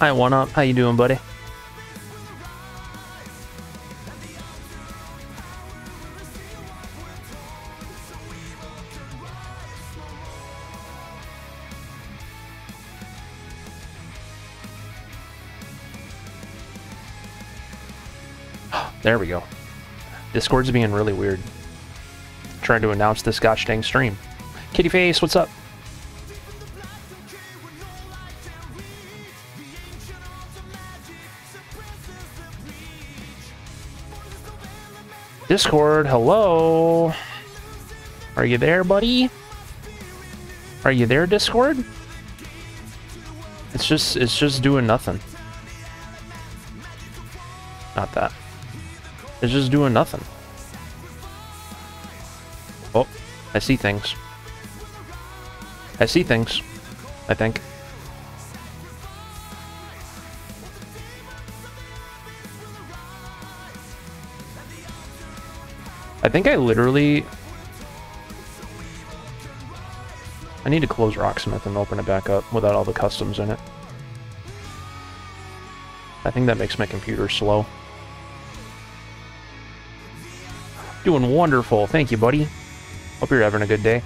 Hi, one up. How you doing, buddy? There we go. Discord's being really weird. Trying to announce this gosh dang stream. Kitty Face, what's up? Discord, hello? Are you there, buddy? Are you there, Discord? It's just, it's just doing nothing. Not that. It's just doing nothing. Oh, I see things. I see things. I think. Think I literally... I need to close Rocksmith and open it back up without all the customs in it. I think that makes my computer slow. Doing wonderful. Thank you, buddy. Hope you're having a good day.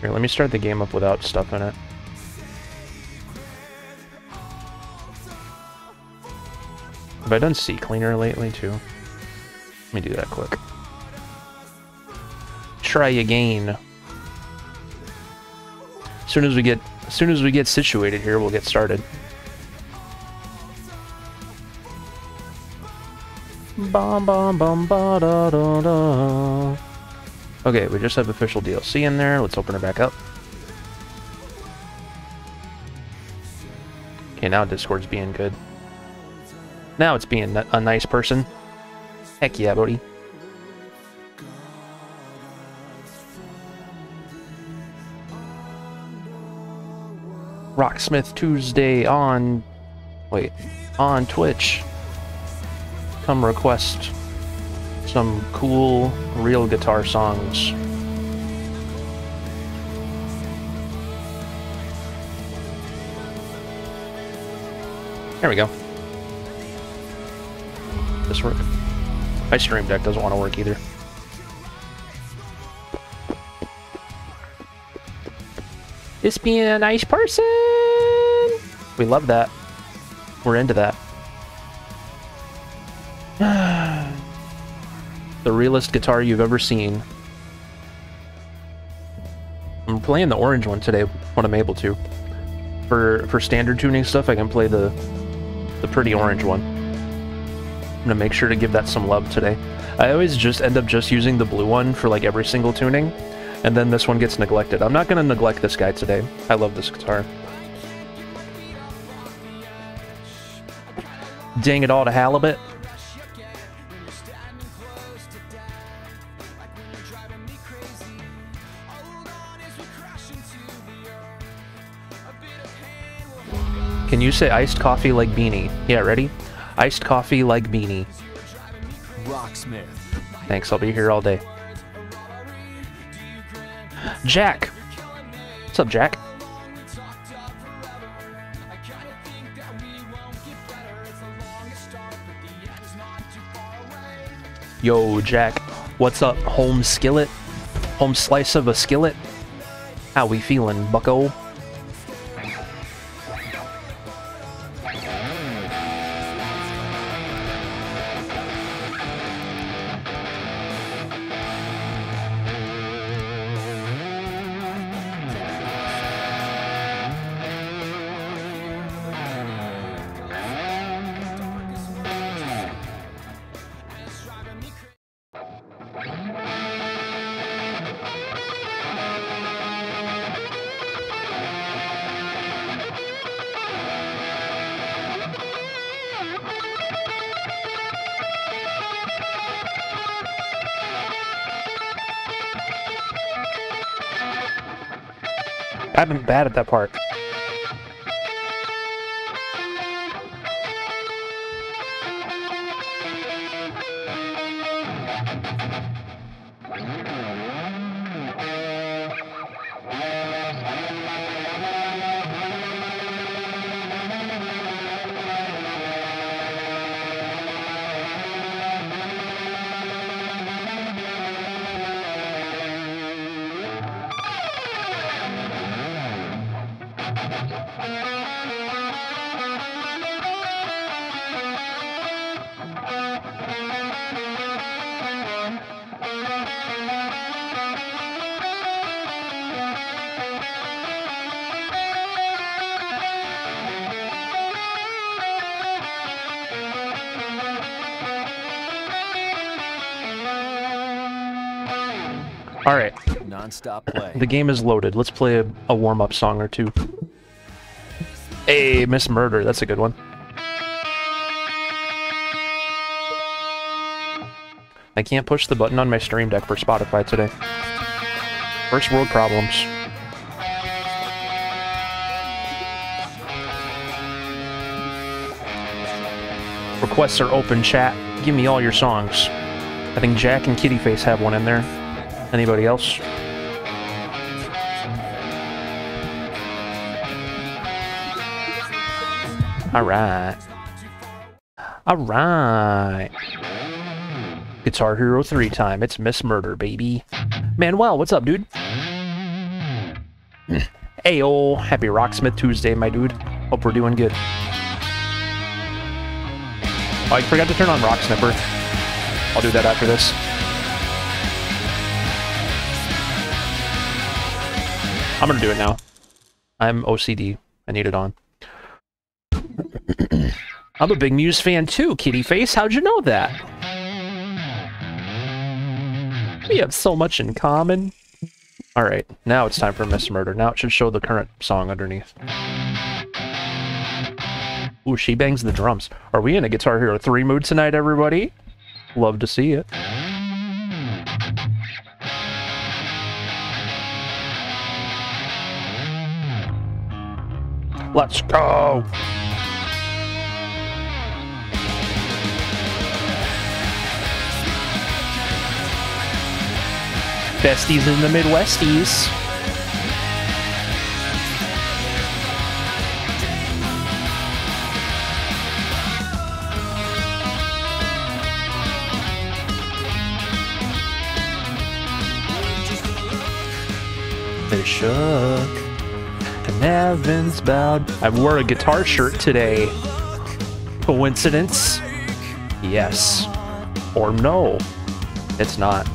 Here, let me start the game up without stuff in it. Have I done CCleaner lately, too? Let me do that quick. Try again. As soon as we get, as soon as we get situated here, we'll get started. Bum, bum, bum, ba, da, da, da. Okay, we just have official DLC in there. Let's open it back up. Okay, now Discord's being good. Now it's being a nice person. Heck yeah, buddy. Rocksmith Tuesday on... Wait. On Twitch. Come request some cool, real guitar songs. There we go. This work. My stream deck doesn't want to work either. This being a nice person! We love that. We're into that. the realest guitar you've ever seen. I'm playing the orange one today when I'm able to. For for standard tuning stuff, I can play the the pretty orange one. I'm gonna make sure to give that some love today. I always just end up just using the blue one for like every single tuning, and then this one gets neglected. I'm not gonna neglect this guy today. I love this guitar. Dang it all to halibut. Can you say iced coffee like beanie? Yeah, ready? Iced coffee like beanie. Rocksmith. Thanks, I'll be here all day. Jack! What's up, Jack? Yo, Jack. What's up, home skillet? Home slice of a skillet? How we feeling, bucko? I've been bad at that part. Non-stop play. the game is loaded. Let's play a, a warm-up song or two. Hey, Miss Murder, that's a good one. I can't push the button on my stream deck for Spotify today. First world problems. Requests are open, chat. Give me all your songs. I think Jack and Kittyface have one in there. Anybody else? Alright. Alright. Guitar Hero 3 time. It's Miss Murder, baby. Manuel, what's up, dude? hey, oh, happy Rocksmith Tuesday, my dude. Hope we're doing good. Oh, I forgot to turn on RockSniffer. I'll do that after this. I'm gonna do it now. I'm OCD. I need it on. I'm a big Muse fan too, Kitty Face. How'd you know that? We have so much in common. Alright, now it's time for Miss Murder. Now it should show the current song underneath. Ooh, she bangs the drums. Are we in a Guitar Hero 3 mood tonight, everybody? Love to see it. Let's go! Besties in the Midwesties. They shook, and heavens bowed. I wore a guitar shirt today. Coincidence? Yes. Or no. It's not.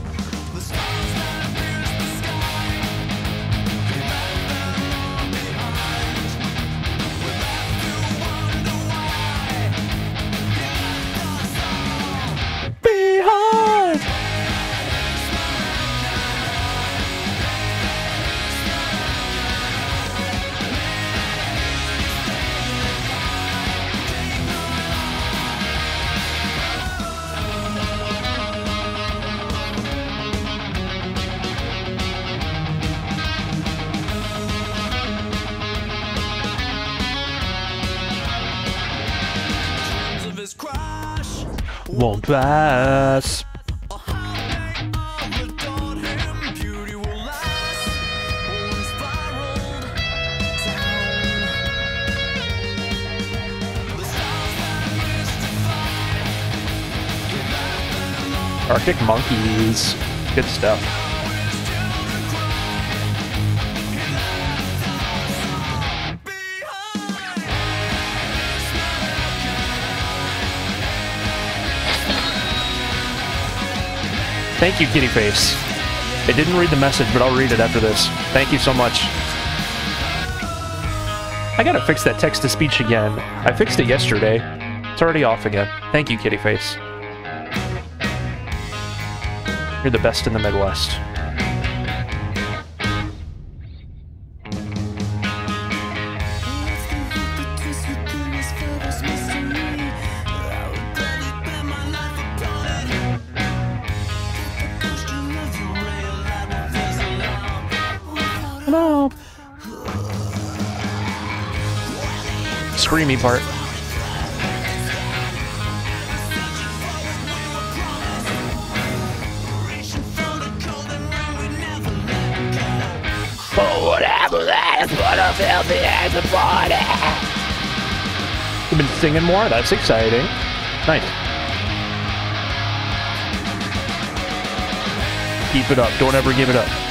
Arctic Monkeys. Good stuff. Thank you, Kitty Face. It didn't read the message, but I'll read it after this. Thank you so much. I gotta fix that text to speech again. I fixed it yesterday. It's already off again. Thank you, Kitty Face. You're the best in the Midwest. Hello. Screamy part. Filthy as a body. You've been singing more? That's exciting. Nice. Keep it up. Don't ever give it up.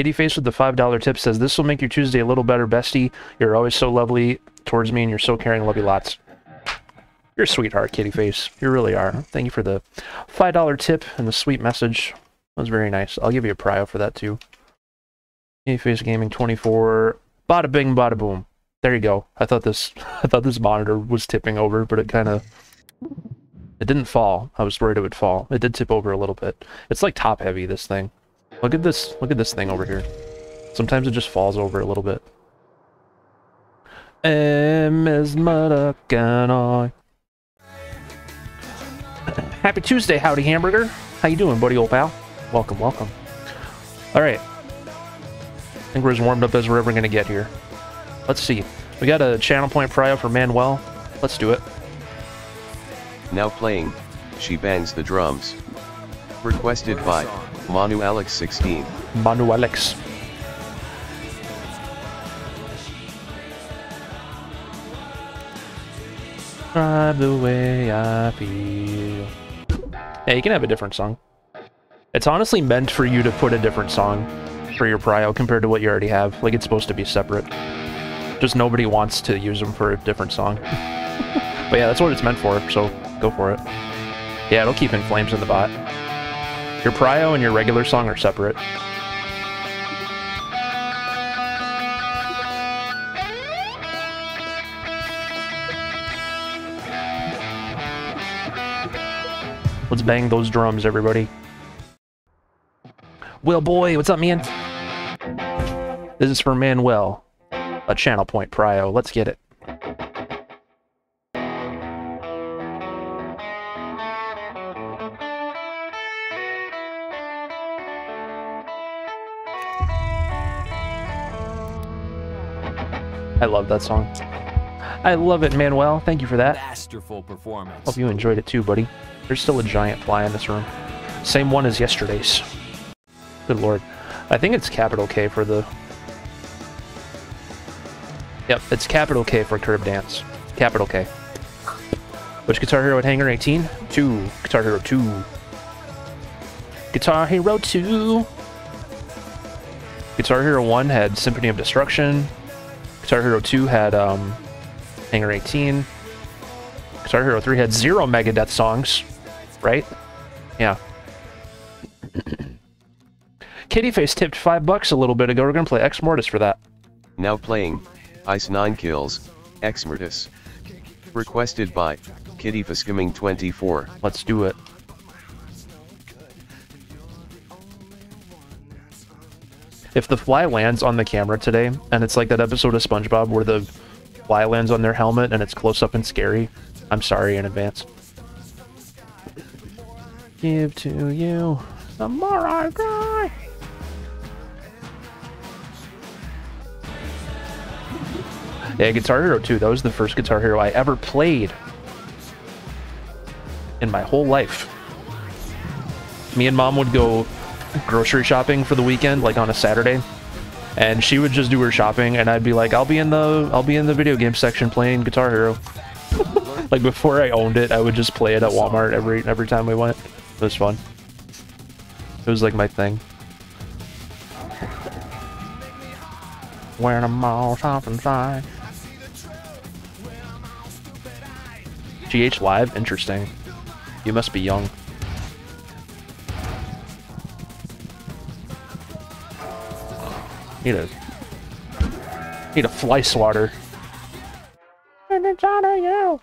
Kitty Face with the $5 tip says, This will make your Tuesday a little better, bestie. You're always so lovely towards me and you're so caring. Love you lots. You're a sweetheart, Kitty Face. You really are. Thank you for the $5 tip and the sweet message. That was very nice. I'll give you a prio for that too. Kitty Face Gaming 24. Bada bing, bada boom. There you go. I thought this I thought this monitor was tipping over, but it kind of it didn't fall. I was worried it would fall. It did tip over a little bit. It's like top heavy this thing. Look at this. Look at this thing over here. Sometimes it just falls over a little bit. M is Maracanã. Happy Tuesday, howdy hamburger. How you doing, buddy, old pal? Welcome, welcome. All right. I think we're as warmed up as we're ever gonna get here. Let's see. We got a channel point prio for Manuel. Let's do it. Now playing, She Bangs the Drums. Requested by Manu Alex 16. Manu Alex. Drive the way I feel. Yeah, you can have a different song. It's honestly meant for you to put a different song for your prio compared to what you already have. Like, it's supposed to be separate. Just nobody wants to use them for a different song. but yeah, that's what it's meant for, so go for it. Yeah, it'll keep in flames in the bot. Your prio and your regular song are separate. Let's bang those drums, everybody. Will boy, what's up, man? This is for Manuel. A channel point prio. Let's get it. I love that song. I love it, Manuel. Thank you for that. Masterful performance. Hope you enjoyed it too, buddy. There's still a giant fly in this room. Same one as yesterday's. Good lord. I think it's capital K for the... Yep, it's capital K for Curb Dance. Capital K. Which Guitar Hero at Hangar 18? 2. Guitar Hero 2. Guitar Hero 2. Guitar Hero 1 had Symphony of Destruction. Guitar Hero 2 had um, Hangar 18. Guitar Hero 3 had zero Megadeth songs, right? Yeah. Kittyface tipped five bucks a little bit ago. We're gonna play Ex Mortis for that. Now playing, Ice 9 Kills, Ex Mortis. Requested by Kitty Face Gaming 24. Let's do it. If the fly lands on the camera today, and it's like that episode of SpongeBob where the fly lands on their helmet and it's close up and scary, I'm sorry in advance. Give to you the more I cry. Yeah, Guitar Hero 2, that was the first Guitar Hero I ever played in my whole life. Me and mom would go grocery shopping for the weekend, like on a Saturday, and she would just do her shopping, and I'd be like, "I'll be in the I'll be in the video game section playing Guitar Hero." like before I owned it, I would just play it at Walmart every every time we went. It was fun. It was like my thing. When I'm all top inside. GH Live? Interesting. You must be young. Need a need a fly swatter. And it's out of you.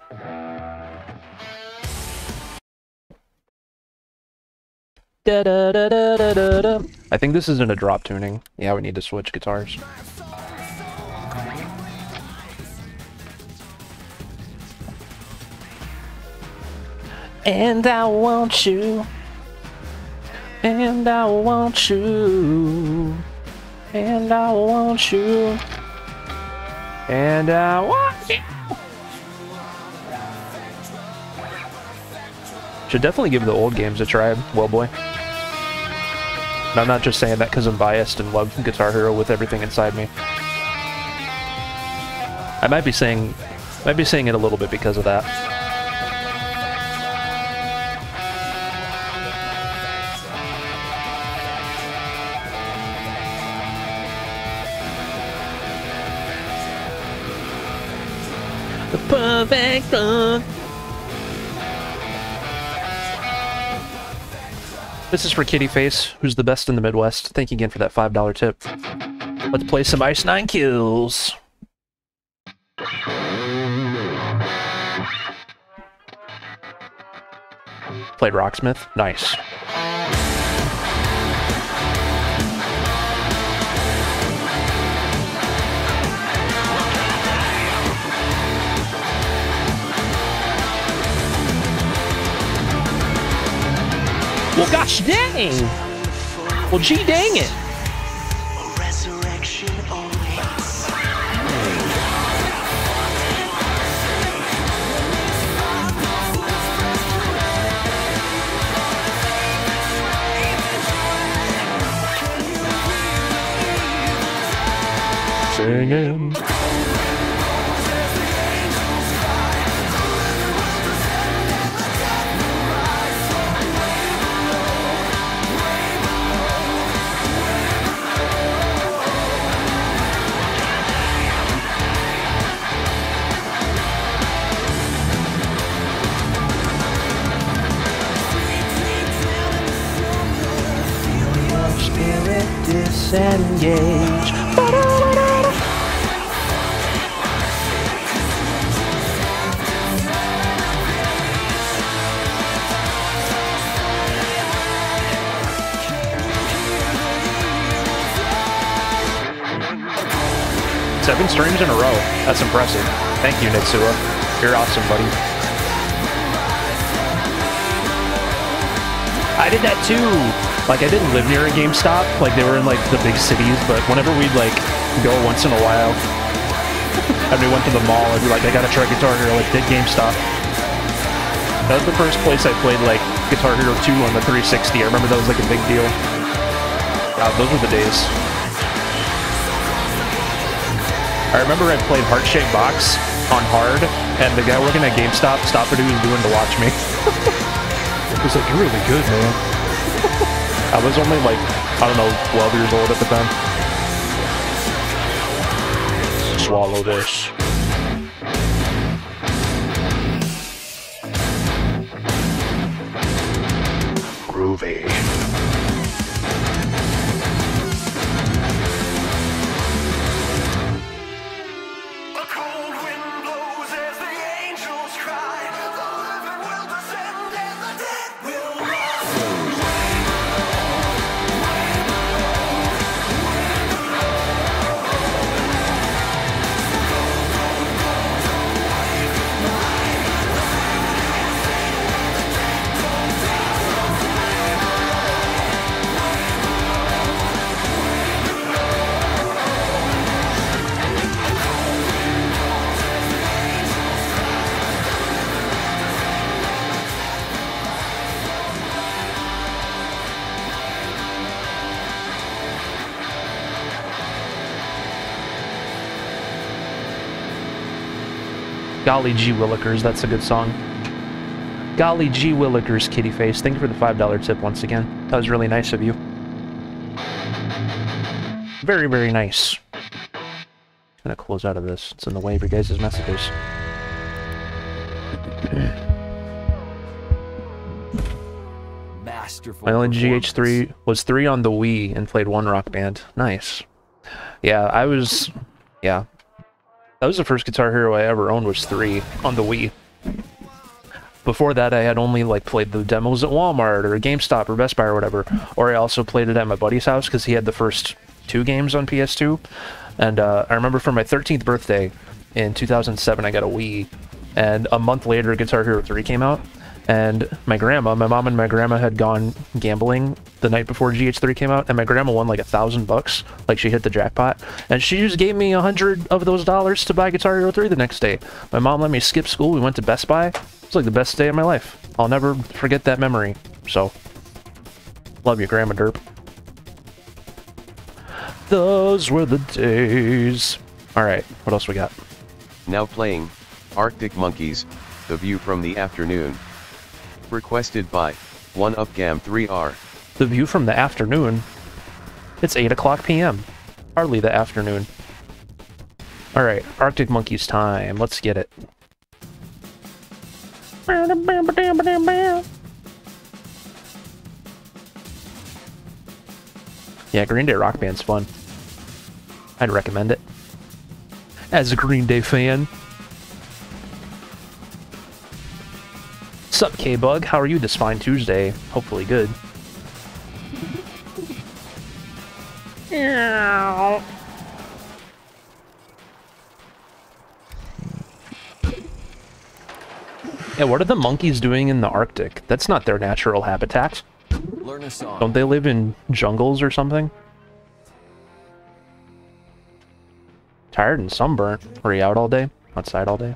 Da, da, da, da, da, da, da. I think this is in a drop tuning. Yeah, we need to switch guitars. And I want you. And I want you. And I want you. And I want you. Should definitely give the old games a try, well boy. And I'm not just saying that because I'm biased and love Guitar Hero with everything inside me. I might be saying, might be saying it a little bit because of that. This is for Kitty Face, who's the best in the Midwest. Thank you again for that $5 tip. Let's play some Ice 9 Kills. Played Rocksmith. Nice. Well, gosh dang! Well, gee dang it! Singing. Seven streams in a row. That's impressive. Thank you, Nitsua. You're awesome, buddy. I did that too. Like I didn't live near a GameStop. Like they were in like the big cities, but whenever we'd like go once in a while, and we went to the mall, I'd be like, I gotta try Guitar Hero. Like did GameStop. That was the first place I played like Guitar Hero 2 on the 360. I remember that was like a big deal. God, those were the days. I remember I played Heart Shaped Box on hard, and the guy working at GameStop stopped what he was doing to watch me. he was like, "You're really good, man." I was only like, I don't know, 12 years old at the time. Swallow this. Golly gee willikers, that's a good song. Golly gee willikers, kitty face. Thank you for the $5 tip once again. That was really nice of you. Very, very nice. gonna close out of this. It's in the way of your guys' messages. Masterful. My only. GH3 was 3 on the Wii and played one rock band. Nice. Yeah, I was... Yeah. That was the first Guitar Hero I ever owned was 3 on the Wii. Before that, I had only like played the demos at Walmart or GameStop or Best Buy or whatever. Or I also played it at my buddy's house because he had the first two games on PS2. And uh, I remember for my 13th birthday in 2007, I got a Wii. And a month later, Guitar Hero 3 came out. And my grandma, my mom and my grandma had gone gambling the night before GH3 came out, and my grandma won like a thousand bucks. Like she hit the jackpot. And she just gave me a hundred of those dollars to buy Guitar Hero 3 the next day. My mom let me skip school. We went to Best Buy. It was like the best day of my life. I'll never forget that memory. So, love you, Grandma Derp. Those were the days. Alright, what else we got? Now playing, Arctic Monkeys, The View from the Afternoon. Requested by, 1UpGam3R. The view from the afternoon. It's 8 o'clock p.m. Hardly the afternoon. Alright, Arctic Monkeys time. Let's get it. Yeah, Green Day Rock Band's fun. I'd recommend it. As a Green Day fan. Sup, K-Bug? How are you this fine Tuesday? Hopefully good. Yeah, what are the monkeys doing in the Arctic? That's not their natural habitat. Learn a song. Don't they live in jungles or something? Tired and sunburnt. Were you out all day? Outside all day?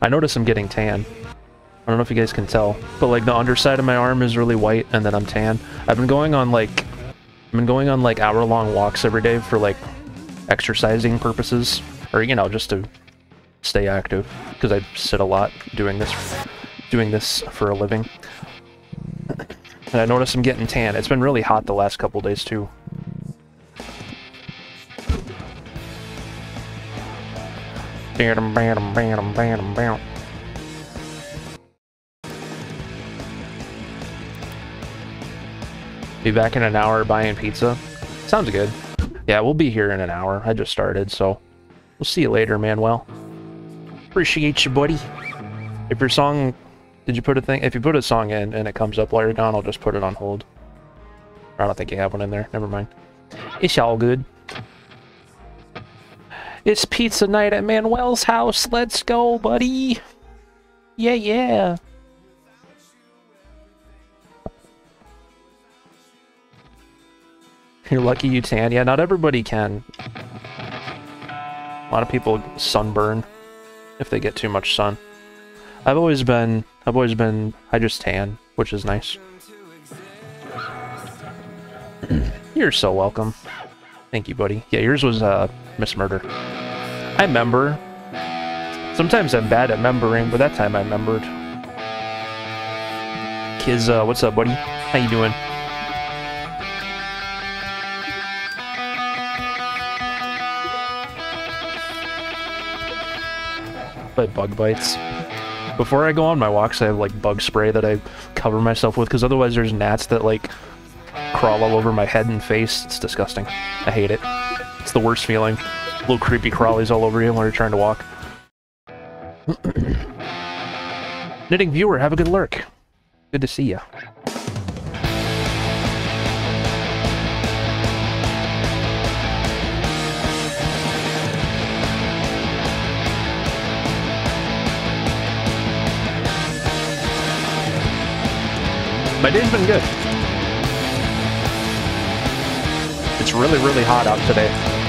I notice I'm getting tan. I don't know if you guys can tell, but like the underside of my arm is really white and then I'm tan. I've been going on like I've been going on like hour long walks every day for like exercising purposes or you know just to stay active because I sit a lot doing this doing this for a living. And I notice I'm getting tan. It's been really hot the last couple days too. Bam, bam, bam, bam, bam. Be back in an hour buying pizza. Sounds good. Yeah, we'll be here in an hour. I just started, so we'll see you later, Manuel. Appreciate you, buddy. If your song, did you put a thing? If you put a song in and it comes up while you're gone, I'll just put it on hold. I don't think you have one in there. Never mind. It's all good. It's pizza night at Manuel's house. Let's go, buddy. Yeah, yeah. You're lucky you tan. Yeah, not everybody can. A lot of people sunburn if they get too much sun. I've always been, I've always been, I just tan, which is nice. You're so welcome. Thank you, buddy. Yeah, yours was uh, Miss Murder. I remember. Sometimes I'm bad at remembering, but that time I remembered. Kiz, uh, what's up, buddy? How you doing? By bug bites. Before I go on my walks, I have like bug spray that I cover myself with, because otherwise there's gnats that like crawl all over my head and face. It's disgusting. I hate it. It's the worst feeling. Little creepy crawlies all over you while you're trying to walk. Knitting viewer, have a good lurk. Good to see you. My day's been good. It's really, really hot out today.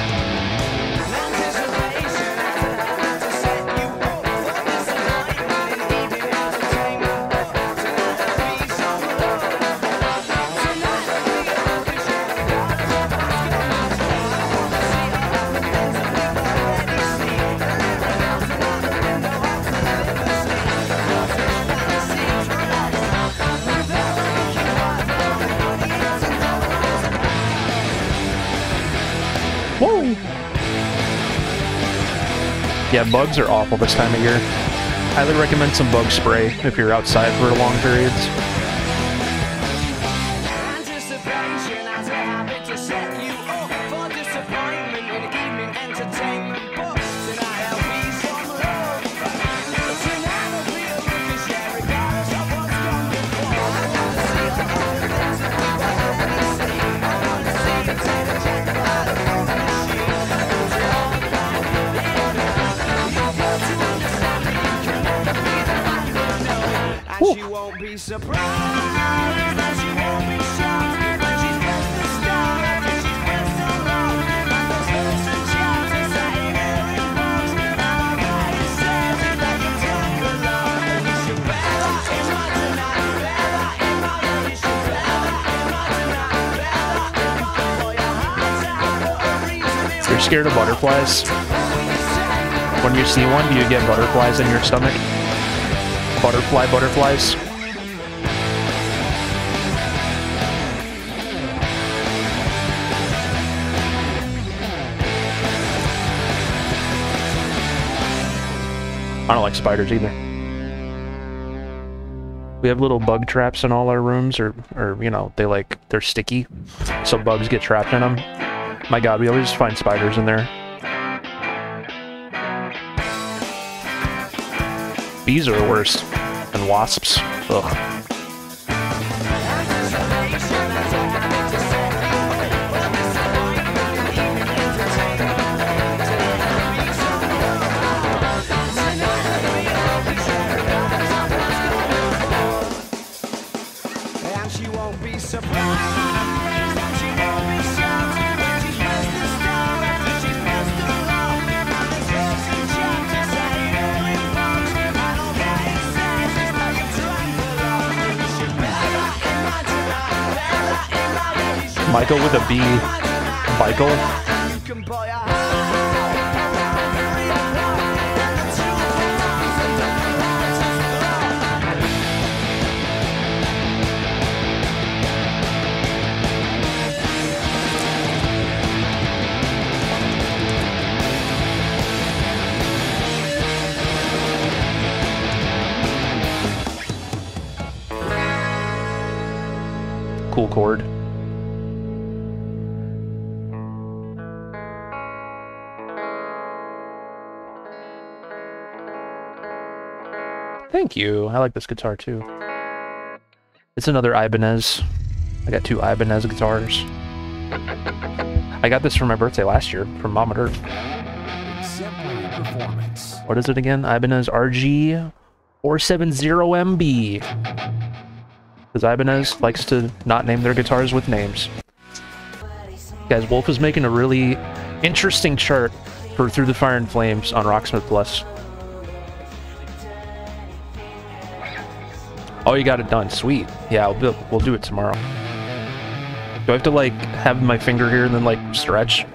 Yeah, bugs are awful this time of year. Highly recommend some bug spray if you're outside for long periods. You're scared of butterflies? When you see one, do you get butterflies in your stomach? Butterfly butterflies? I don't like spiders either. We have little bug traps in all our rooms, or, or you know, they like, they're sticky, so bugs get trapped in them. My god, we always find spiders in there. Bees are worst. And wasps. Ugh. Michael with a B. Michael? Cool can Thank you. I like this guitar too. It's another Ibanez. I got two Ibanez guitars. I got this for my birthday last year from Mom and Earth. What is it again? Ibanez RG 470MB. Because Ibanez likes to not name their guitars with names. Guys, Wolf is making a really interesting chart for Through the Fire and Flames on Rocksmith Plus. Oh, you got it done. Sweet. Yeah, we'll, do- we'll do it tomorrow. Do I have to, like, have my finger here and then, like, stretch?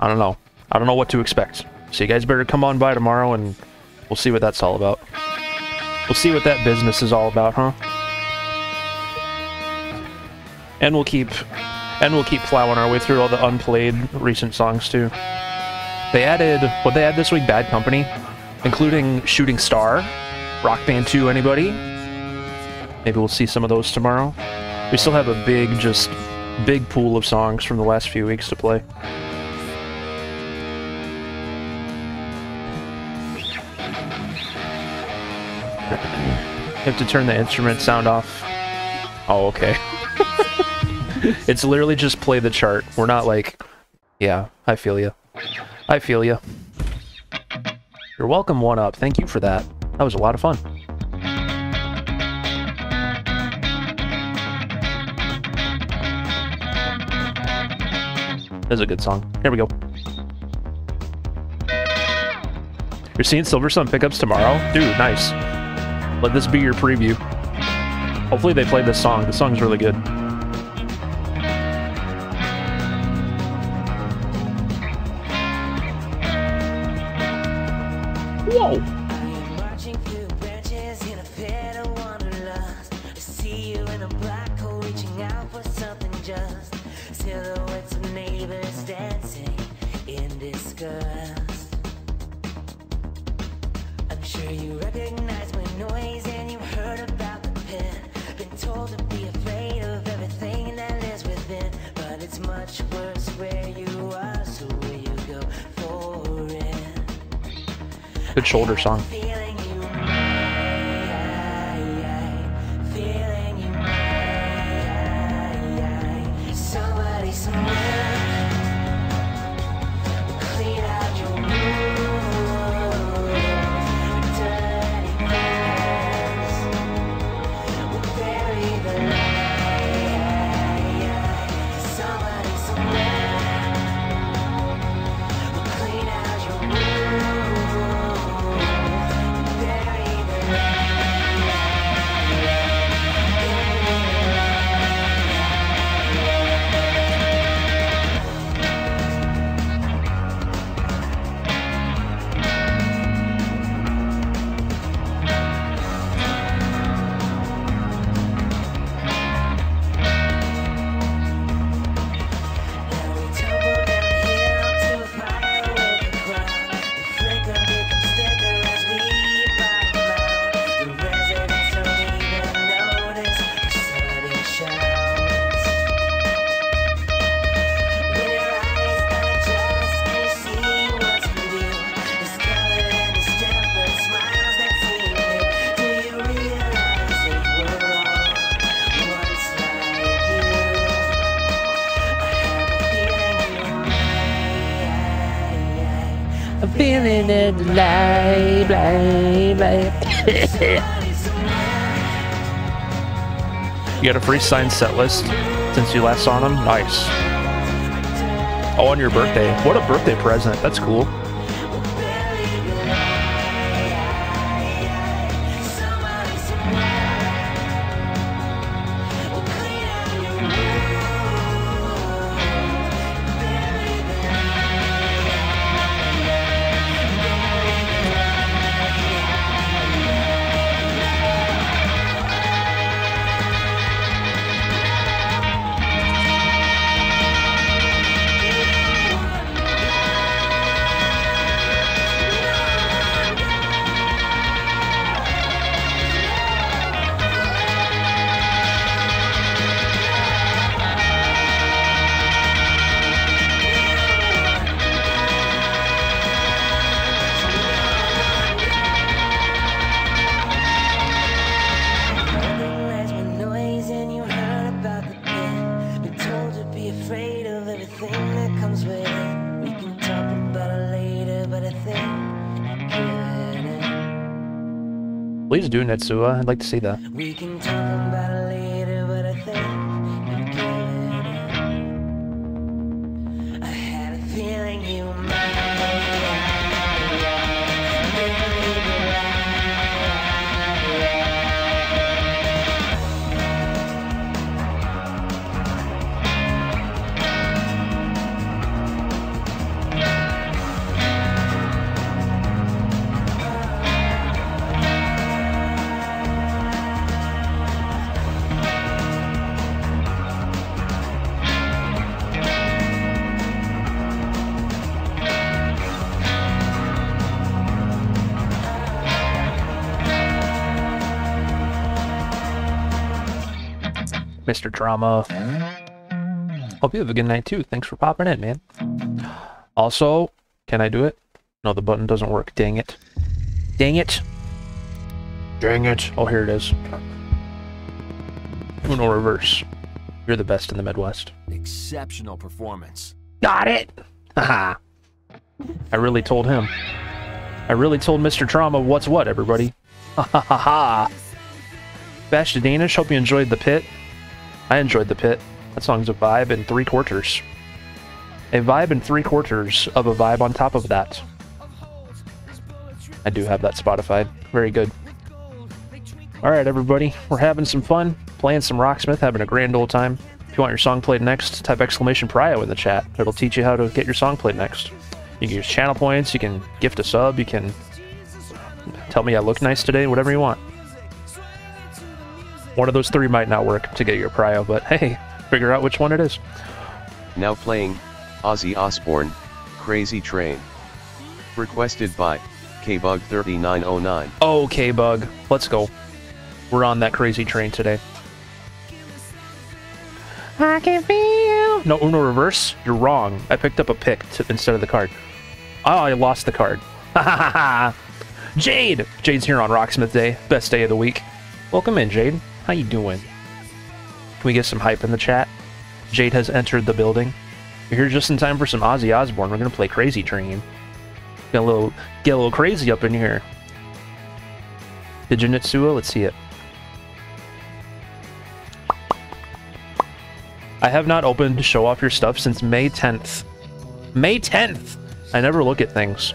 I don't know. I don't know what to expect. So you guys better come on by tomorrow and we'll see what that's all about. We'll see what that business is all about, huh? And we'll keep and we'll keep plowing our way through all the unplayed recent songs too. They added what they add this week, Bad Company, including Shooting Star, Rock Band 2, anybody? Maybe we'll see some of those tomorrow. We still have a big, just big pool of songs from the last few weeks to play. Have to turn the instrument sound off. Oh, okay. it's literally just play the chart. We're not like, yeah, I feel you. I feel you. You're welcome, One Up. Thank you for that. That was a lot of fun. That's a good song. Here we go. You're seeing Silversun Pickups tomorrow? Dude, nice. Let this be your preview. Hopefully they play this song. This song's really good. Shoulder song. You got a free signed set list since you last saw them? Nice. Oh, on your birthday. What a birthday present. That's cool. A- Please do, Nitsua. I'd like to see that. Mr. Drama. Hope you have a good night too. Thanks for popping in, man. Also, can I do it? No, the button doesn't work. Dang it. Dang it. Dang it. Oh, here it is. Uno reverse. You're the best in the Midwest. Exceptional performance. Got it! Haha. I really told him. I really told Mr. Trauma what's what, everybody. Ha ha ha ha. Bash to Danish, hope you enjoyed the pit. I enjoyed the pit. That song's a vibe in three quarters. A vibe in three quarters of a vibe on top of that. I do have that Spotify. Very good. Alright, everybody. We're having some fun, playing some Rocksmith, having a grand old time. If you want your song played next, type exclamation prio in the chat. It'll teach you how to get your song played next. You can use channel points, you can gift a sub, you can tell me I look nice today, whatever you want. One of those three might not work to get your prio, but hey, figure out which one it is. Now playing, Ozzy Osbourne, Crazy Train. Requested by, KBug3909. Okay, Bug, let's go. We're on that crazy train today. I can feel. No, Uno reverse. You're wrong. I picked up a pick to, instead of the card. Oh, I lost the card. Ha ha ha. Jade. Jade's here on Rocksmith Day, best day of the week. Welcome in, Jade. How you doing? Can we get some hype in the chat? Jade has entered the building. We're here just in time for some Ozzy Osbourne. We're gonna play Crazy Train. Get a little, get a little crazy up in here. Did you Nitsua? Let's see it. I have not opened to show off your stuff since May 10th. May 10th! I never look at things.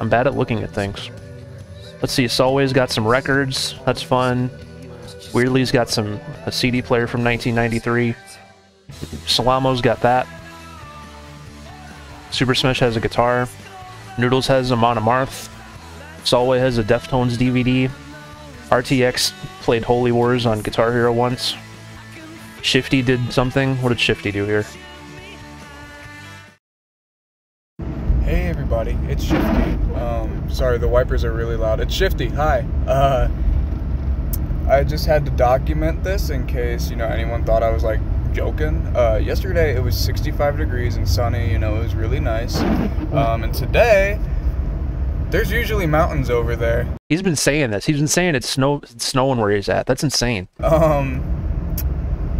I'm bad at looking at things. Let's see, Solway's got some records. That's fun. Weirdly's got some a CD player from 1993. Salamo's got that. Super Smash has a guitar. Noodles has a Monomarth. Solway has a Deftones DVD. RTX played Holy Wars on Guitar Hero once. Shifty did something. What did Shifty do here? Hey everybody, it's Shifty. Um, sorry, the wipers are really loud. It's Shifty. Hi. Uh, I just had to document this in case you know anyone thought I was like joking. Uh, yesterday it was 65 degrees and sunny. You know it was really nice. Um, and today there's usually mountains over there. He's been saying this. He's been saying it's snow it's snowing where he's at. That's insane. Um,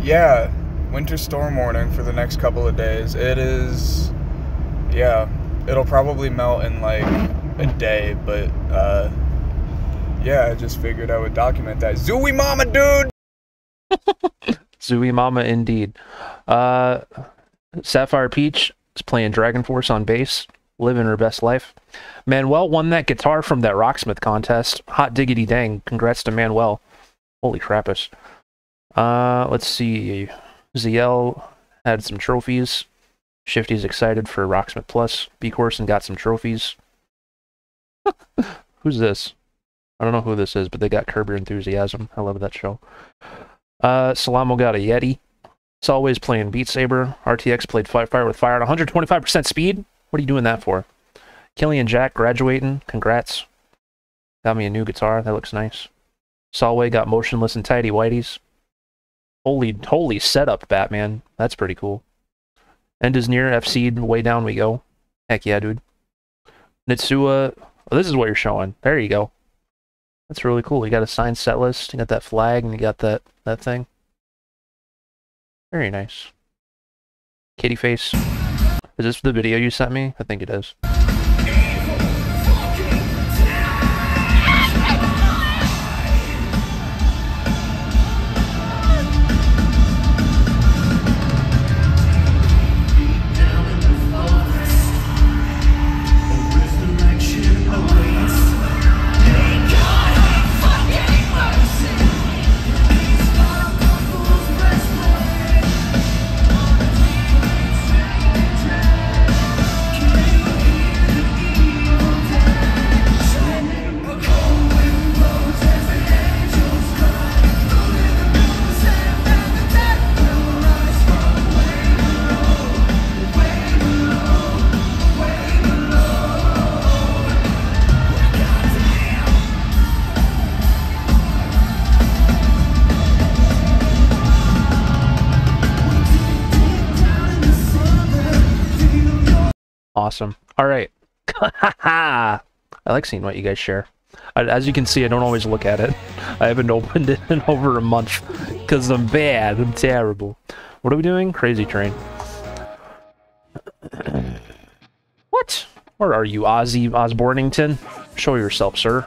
yeah, winter storm warning for the next couple of days. It is, yeah, it'll probably melt in like a day, but uh, yeah, I just figured I would document that. Zooey Mama, dude. Zooey Mama, indeed. Uh, Sapphire Peach is playing DragonForce on bass, living her best life. Manuel won that guitar from that Rocksmith contest. Hot diggity dang! Congrats to Manuel. Holy crappus. Uh, let's see. ZL had some trophies. Shifty's excited for Rocksmith Plus. B Corson got some trophies. Who's this? I don't know who this is, but they got Curb Your Enthusiasm. I love that show. Uh, Salamo got a Yeti. It's always playing Beat Saber. RTX played Fire, Fire with Fire at 125% speed. What are you doing that for? Killian Jack graduating. Congrats. Got me a new guitar. That looks nice. Solway got motionless and tidy whiteys. Holy, holy setup, Batman. That's pretty cool. End is near. FC way down we go. Heck yeah, dude. Nitsua. Oh, this is what you're showing. There you go. That's really cool. You got a signed set list. You got that flag, and you got that that thing. Very nice. Kitty face. Is this the video you sent me? I think it is. Awesome. All right. I like seeing what you guys share. As you can see, I don't always look at it. I haven't opened it in over a month because I'm bad. I'm terrible. What are we doing? Crazy Train. what? Where are you, Ozzy Osbornington? Show yourself, sir.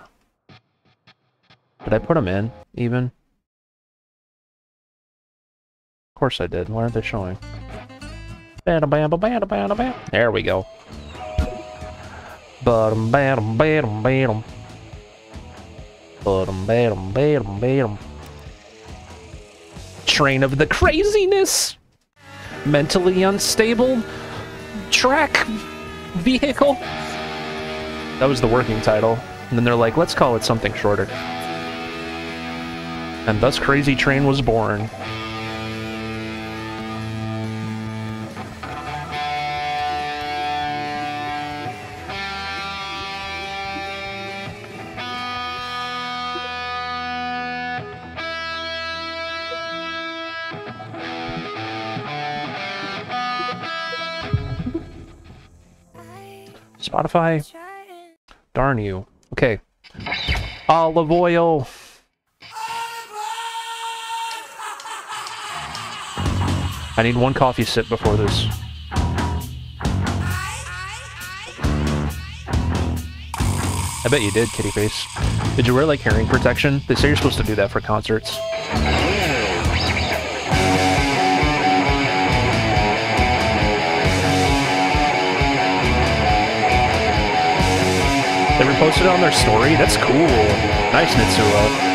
Did I put him in, even? Of course I did. Why aren't they showing? There we go. Bottom, bottom, bottom, bottom. Bottom, bottom, bottom, bottom. Train of the craziness. Mentally unstable track vehicle. That was the working title. And then they're like, let's call it something shorter. And thus Crazy Train was born. Spotify? Darn you. Okay. Olive oil. I need one coffee sip before this. I bet you did, kitty face. Did you wear like hearing protection? They say you're supposed to do that for concerts. It on their story. That's cool. Nice, Nitsua.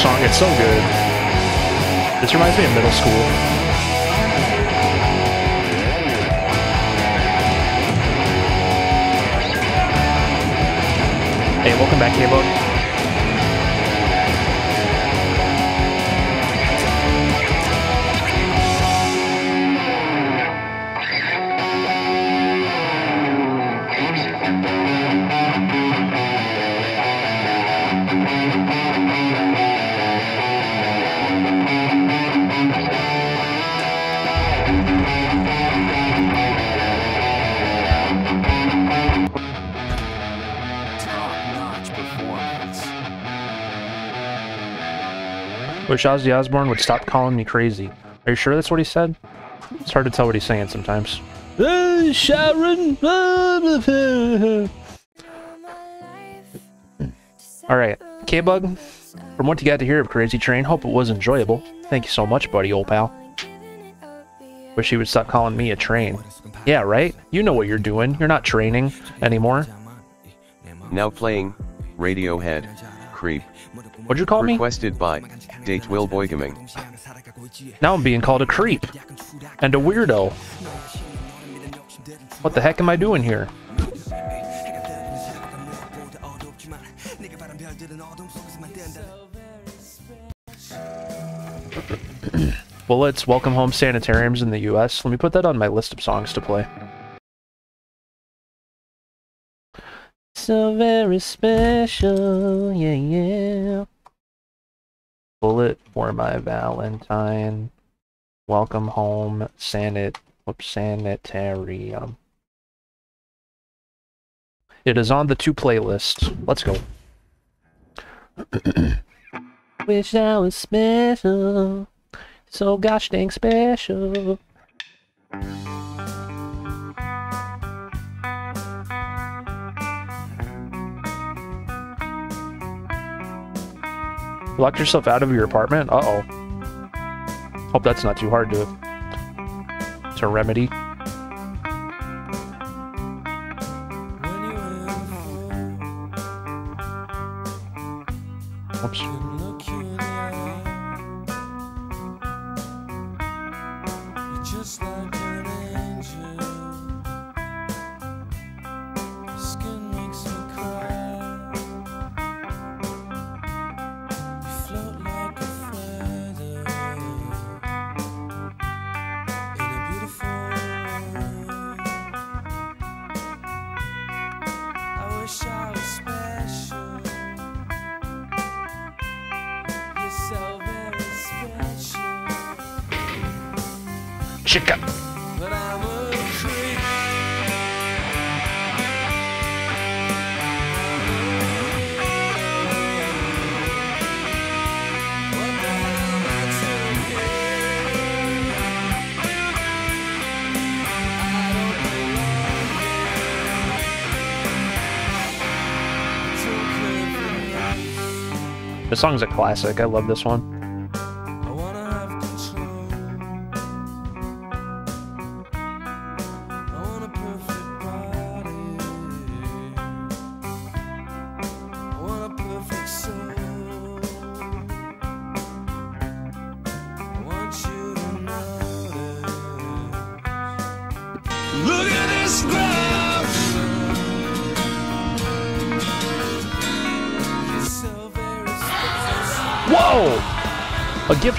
Song, it's so good. Wish Ozzy Osbourne would stop calling me crazy. Are you sure that's what he said? It's hard to tell what he's saying sometimes. Uh, Sharon. Alright, K-Bug, from what you got to hear of Crazy Train, hope it was enjoyable. Thank you so much, buddy, old pal. Wish he would stop calling me a train. Yeah, right? You know what you're doing. You're not training anymore. Now playing, Radiohead, Creep. What'd you call me? Requested by, Date Will Boygaming. Now I'm being called a creep. And a weirdo. What the heck am I doing here? Bullets, Welcome Home Sanitariums in the US. Let me put that on my list of songs to play. So very special, yeah, yeah. Bullet for my Valentine. Welcome home, sanit, whoops, sanitarium. It is on the two playlist. Let's go. Wish I was special, so gosh dang special. Locked yourself out of your apartment? Uh-oh. Hope that's not too hard to to remedy. Clever. This song's a classic. I love this one.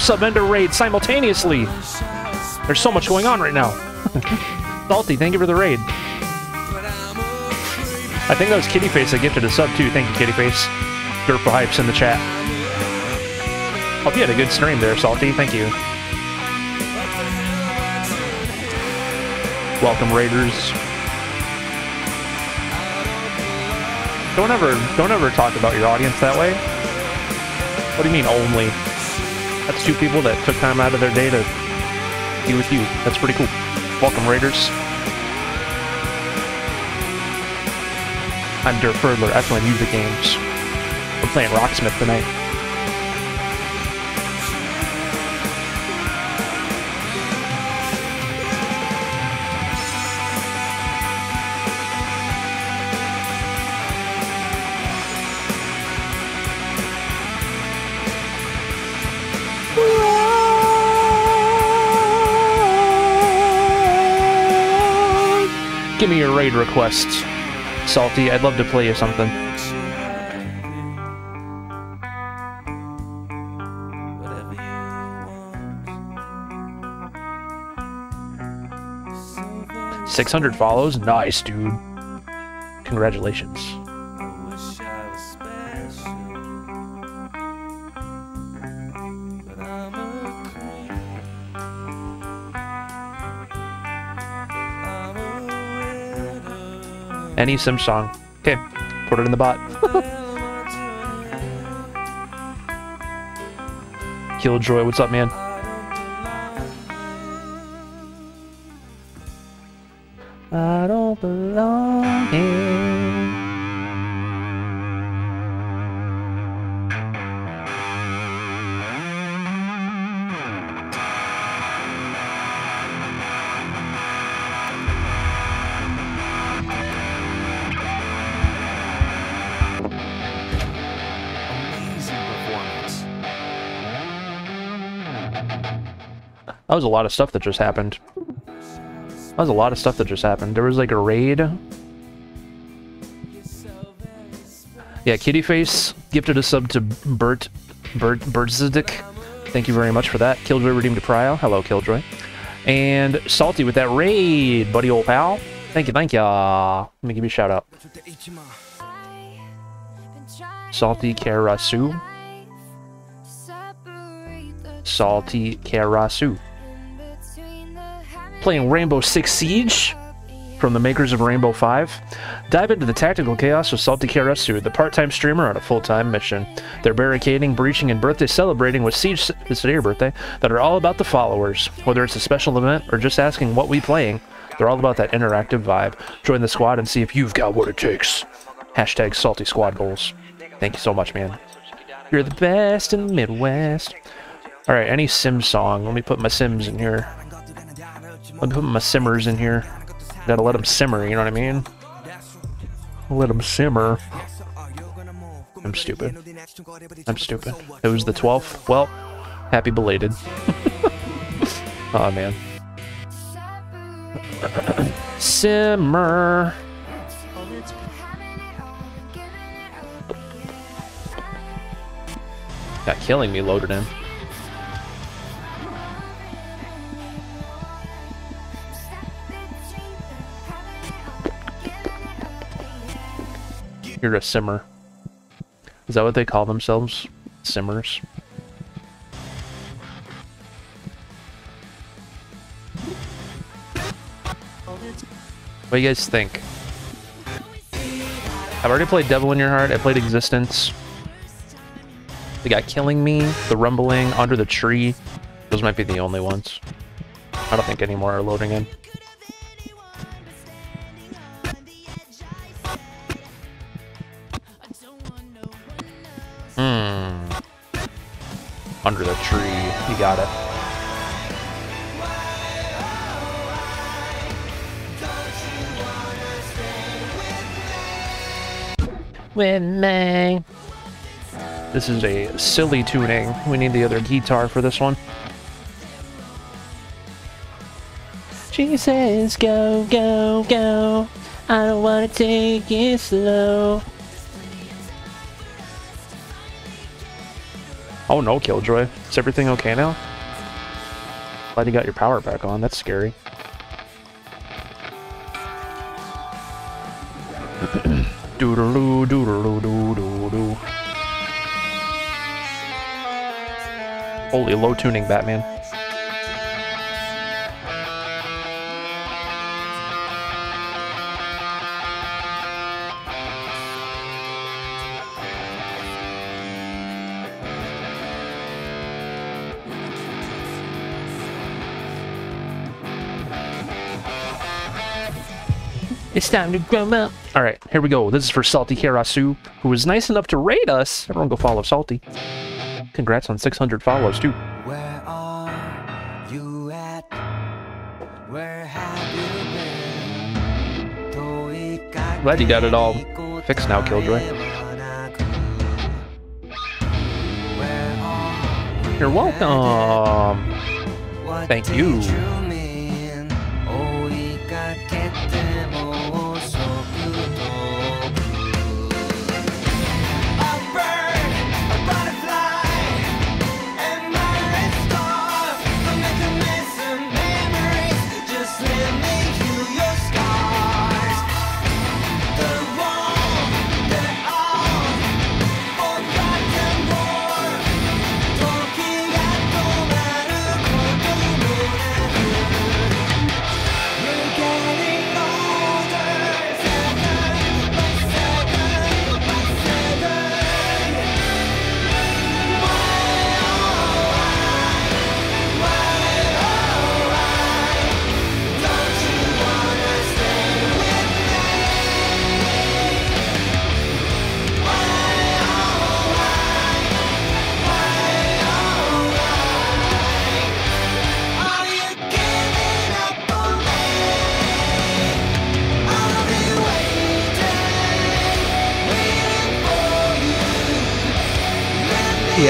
A sub and raid simultaneously. There's so much going on right now. Salty, thank you for the raid. I think that was Kitty Face that gifted a sub too. Thank you, Kitty Face. Derpa Hypes in the chat. Hope you had a good stream there, Salty. Thank you. Welcome, Raiders. Don't ever, don't ever talk about your audience that way. What do you mean only? Two people that took time out of their day to be with you. That's pretty cool. Welcome, Raiders. I'm Derpferdler, Excellent Music Games. We're playing Rocksmith tonight. Give me your raid requests, Salty. I'd love to play you something. Six hundred follows, nice, dude. Congratulations. Any sim song. Okay, put it in the bot. Killjoy, what's up, man? Was a lot of stuff that just happened. That was a lot of stuff that just happened. There was like a raid. Yeah, Kittyface gifted a sub to Bert Bert Bertzidik. Thank you very much for that. Killjoy redeemed a prio. Hello, Killjoy. And Salty with that raid, buddy old pal. Thank you, thank ya. Let me give you a shout out. Salty Karasu. Salty Karasu. Playing Rainbow Six Siege from the makers of Rainbow 5. Dive into the tactical chaos of Salty Karasu, the part-time streamer on a full-time mission. They're barricading, breaching, and birthday celebrating with Siege this your birthday that are all about the followers. Whether it's a special event or just asking what we playing, they're all about that interactive vibe. Join the squad and see if you've got what it takes. Hashtag Salty Squad Goals. Thank you so much, man. You're the best in the Midwest. All right, any sim song. Let me put my sims in here. Me put my simmers in here. Gotta let them simmer, you know what I mean? Let them simmer. I'm stupid. I'm stupid. It was the 12th. Well, happy belated. oh man. simmer. Got killing me loaded in. You're a simmer. Is that what they call themselves? Simmers? What do you guys think? I've already played Devil in Your Heart. I played Existence. They got Killing Me, The Rumbling, Under the Tree. Those might be the only ones. I don't think any more are loading in. Under the tree. You got it. With me. This is a silly tuning. We need the other guitar for this one. She says, go, go, go. I don't want to take it slow. Oh no, Killjoy. Is everything okay now? Glad you got your power back on. That's scary. Doodaloo, doodaloo, doo doo doo. Holy low tuning, Batman. It's time to grow up. All right, here we go. This is for Salty Karasu, who was nice enough to raid us. Everyone go follow Salty. Congrats on 600 follows, too. Where are you at? Where have you been? Glad you got it all fixed now, Killjoy. You're welcome. Thank you.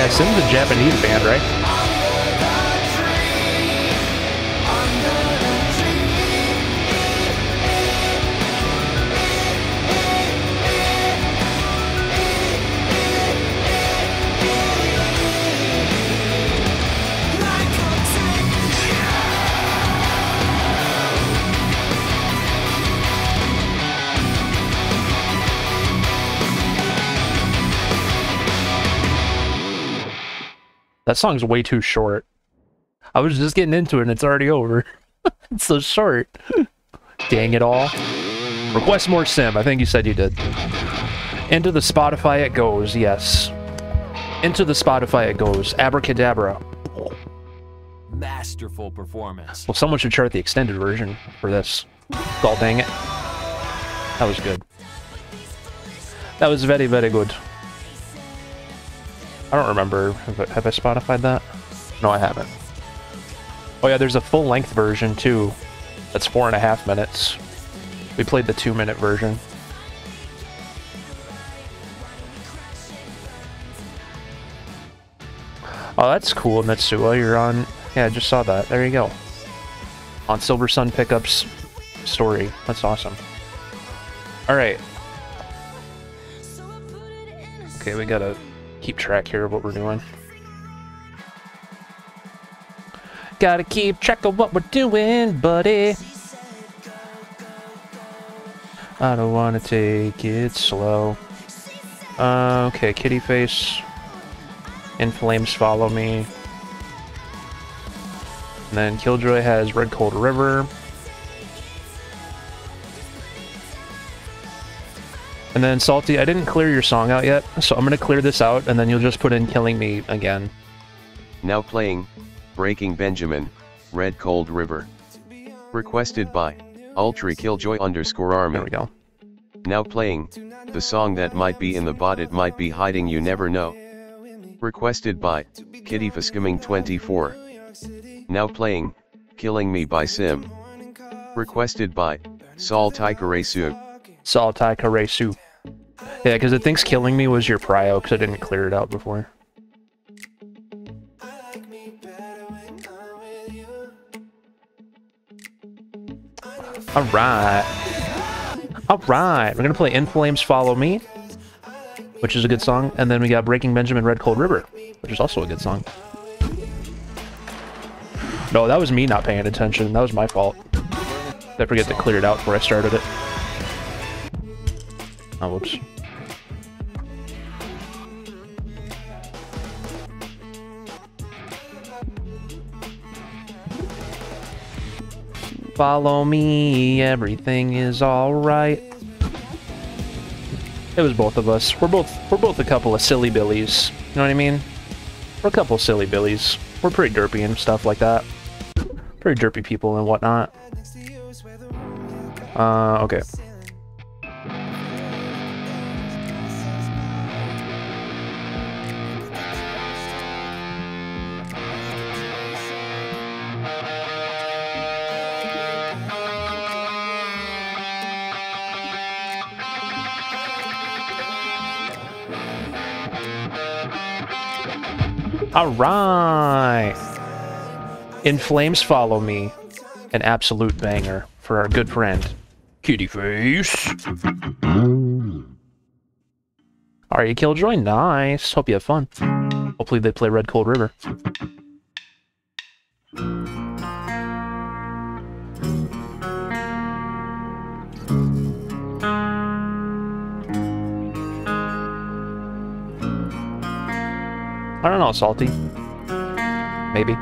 Yeah, Sim's a Japanese band, right? That song's way too short. I was just getting into it and it's already over. it's so short. Dang it all. Request more sim. I think you said you did. Into the Spotify it goes, yes. Into the Spotify it goes. Abracadabra. Masterful performance. Well, someone should chart the extended version for this. God dang it. That was good. That was very, very good. I don't remember. Have I, have I Spotified that? No, I haven't. Oh yeah, there's a full-length version too. That's four and a half minutes. We played the two-minute version. Oh, that's cool, Mitsuya. You're on... Yeah, I just saw that. There you go. On Silversun Pickups story. That's awesome. Alright. Okay, we gotta keep track here of what we're doing. Gotta keep track of what we're doing, buddy. I don't wanna take it slow. Uh, okay, kitty face. In flames follow me. And then Killjoy has Red Cold River. And then Salty, I didn't clear your song out yet, so I'm gonna clear this out, and then you'll just put in Killing Me again. Now playing, Breaking Benjamin, Red Cold River. Requested by, Ultra Killjoy underscore army. There we go. Now playing, the song that might be in the bot it might be hiding you never know. Requested by, Kitty Skimming 24. Now playing, Killing Me by Sim. Requested by, Saul Taikaresu. Salatai Karesu. Yeah, because it thinks Killing Me was your prio, because I didn't clear it out before. Alright. Alright, we're gonna play In Flames Follow Me, which is a good song, and then we got Breaking Benjamin Red Cold River, which is also a good song. No, that was me not paying attention. That was my fault. I forget to clear it out before I started it. Follow me, everything is alright. It was both of us. We're both we're both a couple of silly billies. You know what I mean? We're a couple of silly billies. We're pretty derpy and stuff like that. Pretty derpy people and whatnot. Uh, okay. All right. In Flames Follow Me, an absolute banger for our good friend, Kitty Face. Are you Killjoy? Nice. Hope you have fun. Hopefully they play Red Cold River. I don't know, Salty. Maybe.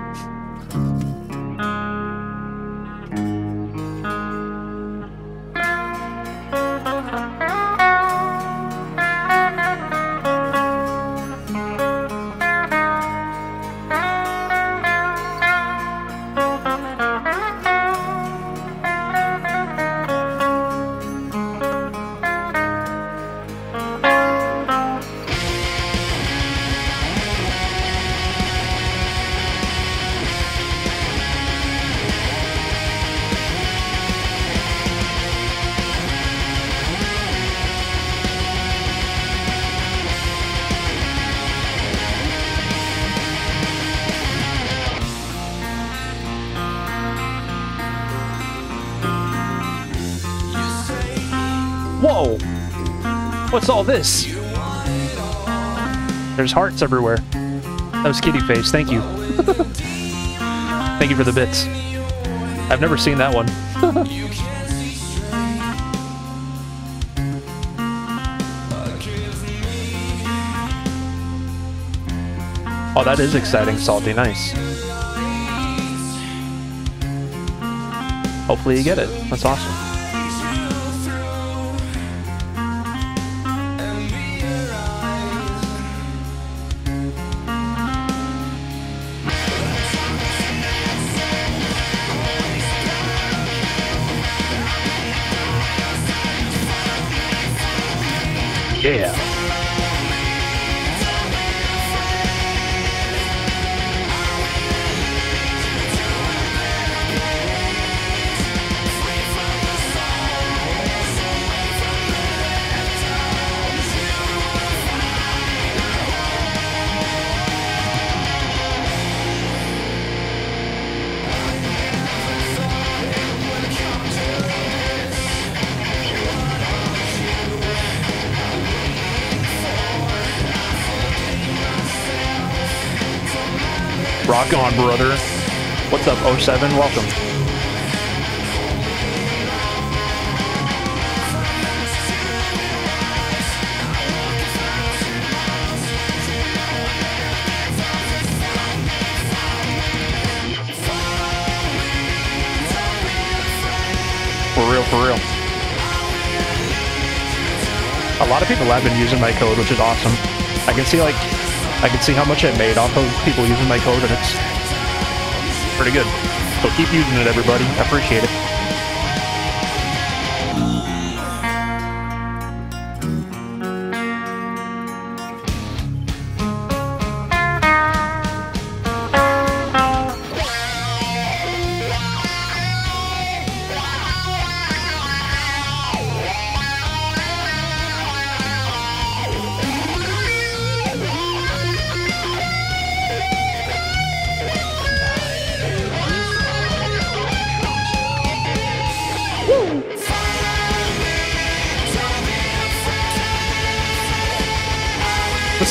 What's all this? There's hearts everywhere. That was kitty face. Thank you. Thank you for the bits. I've never seen that one. oh, that is exciting, Salty. Nice. Hopefully you get it. That's awesome. 7. Welcome. For real, for real. A lot of people have been using my code, which is awesome. I can see like, I can see how much I made off of people using my code, and it's pretty good. So keep using it, everybody. I appreciate it.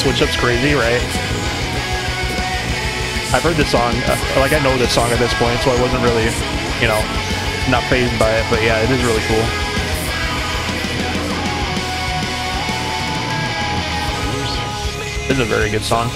Switch up's crazy, right? I've heard this song, uh, like I know this song at this point, so I wasn't really, you know, not phased by it, but yeah, it is really cool. This is a very good song.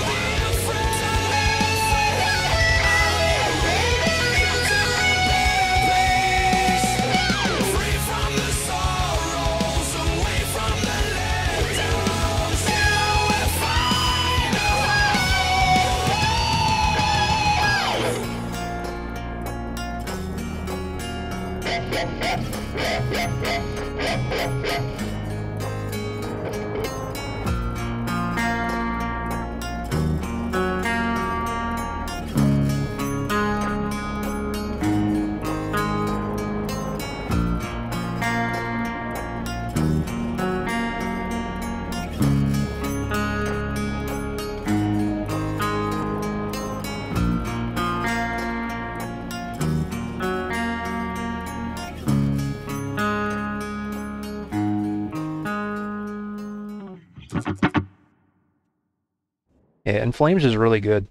Flames is really good.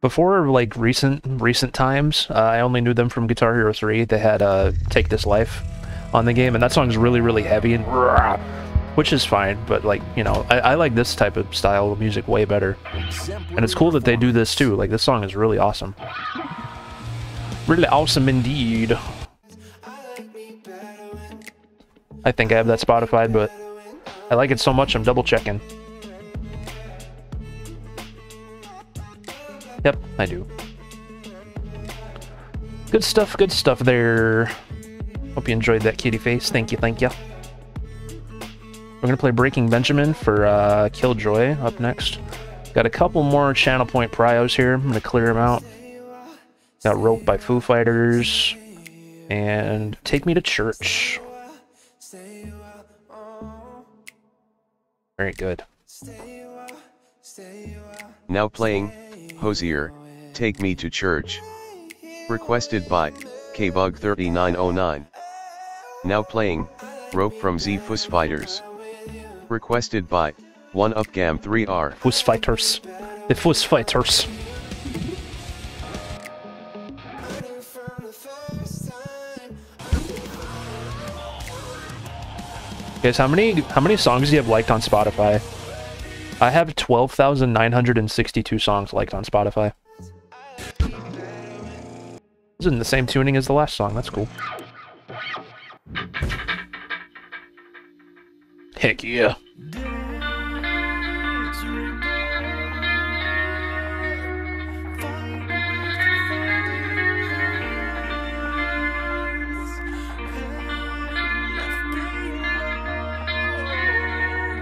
Before like recent recent times, uh, I only knew them from Guitar Hero 3. They had uh, "Take This Life" on the game, and that song's really really heavy and which is fine. But like you know, I, I like this type of style of music way better, and it's cool that they do this too. Like this song is really awesome, really awesome indeed. I think I have that Spotify, but I like it so much I'm double checking. Yep, I do. Good stuff, good stuff there. Hope you enjoyed that kitty face. Thank you, thank you. We're gonna play Breaking Benjamin for uh, Killjoy up next. Got a couple more channel point prios here. I'm gonna clear them out. Got Rope by Foo Fighters. And Take Me to Church. Very good. Now playing, Hozier, Take Me to Church. Requested by, KBug3909. Now playing, Rope from Z Fuss Fighters. Requested by, 1UpGam3R. Fuss Fighters. The Fuss Fighters. Guys, how many how many songs do you have liked on Spotify? I have 12,962 songs liked on Spotify. This is in the same tuning as the last song. That's cool. Heck yeah.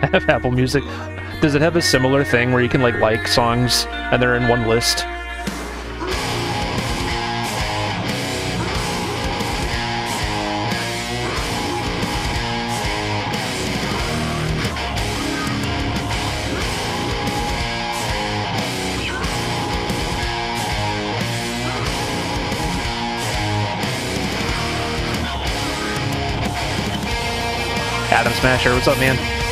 I have Apple Music. Does it have a similar thing where you can like like songs and they're in one list? Adam Smasher, what's up, man?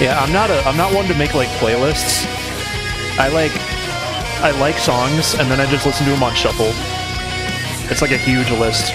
Yeah, I'm not a I'm not one to make like playlists. I like I like songs and then I just listen to them on shuffle. It's like a huge list.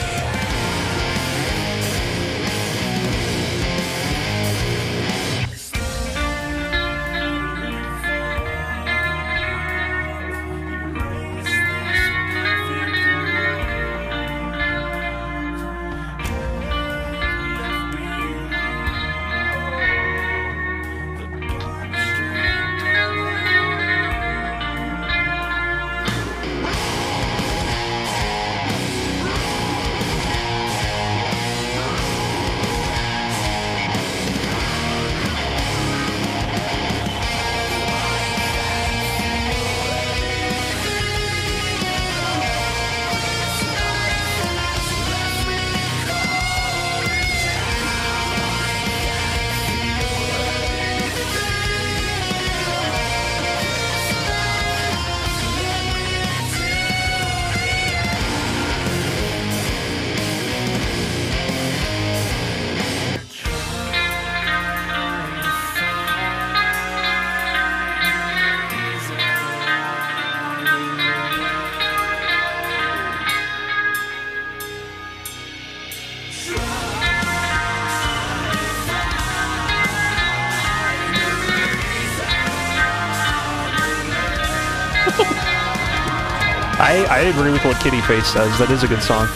I, I agree with what Kitty Face says. That is a good song.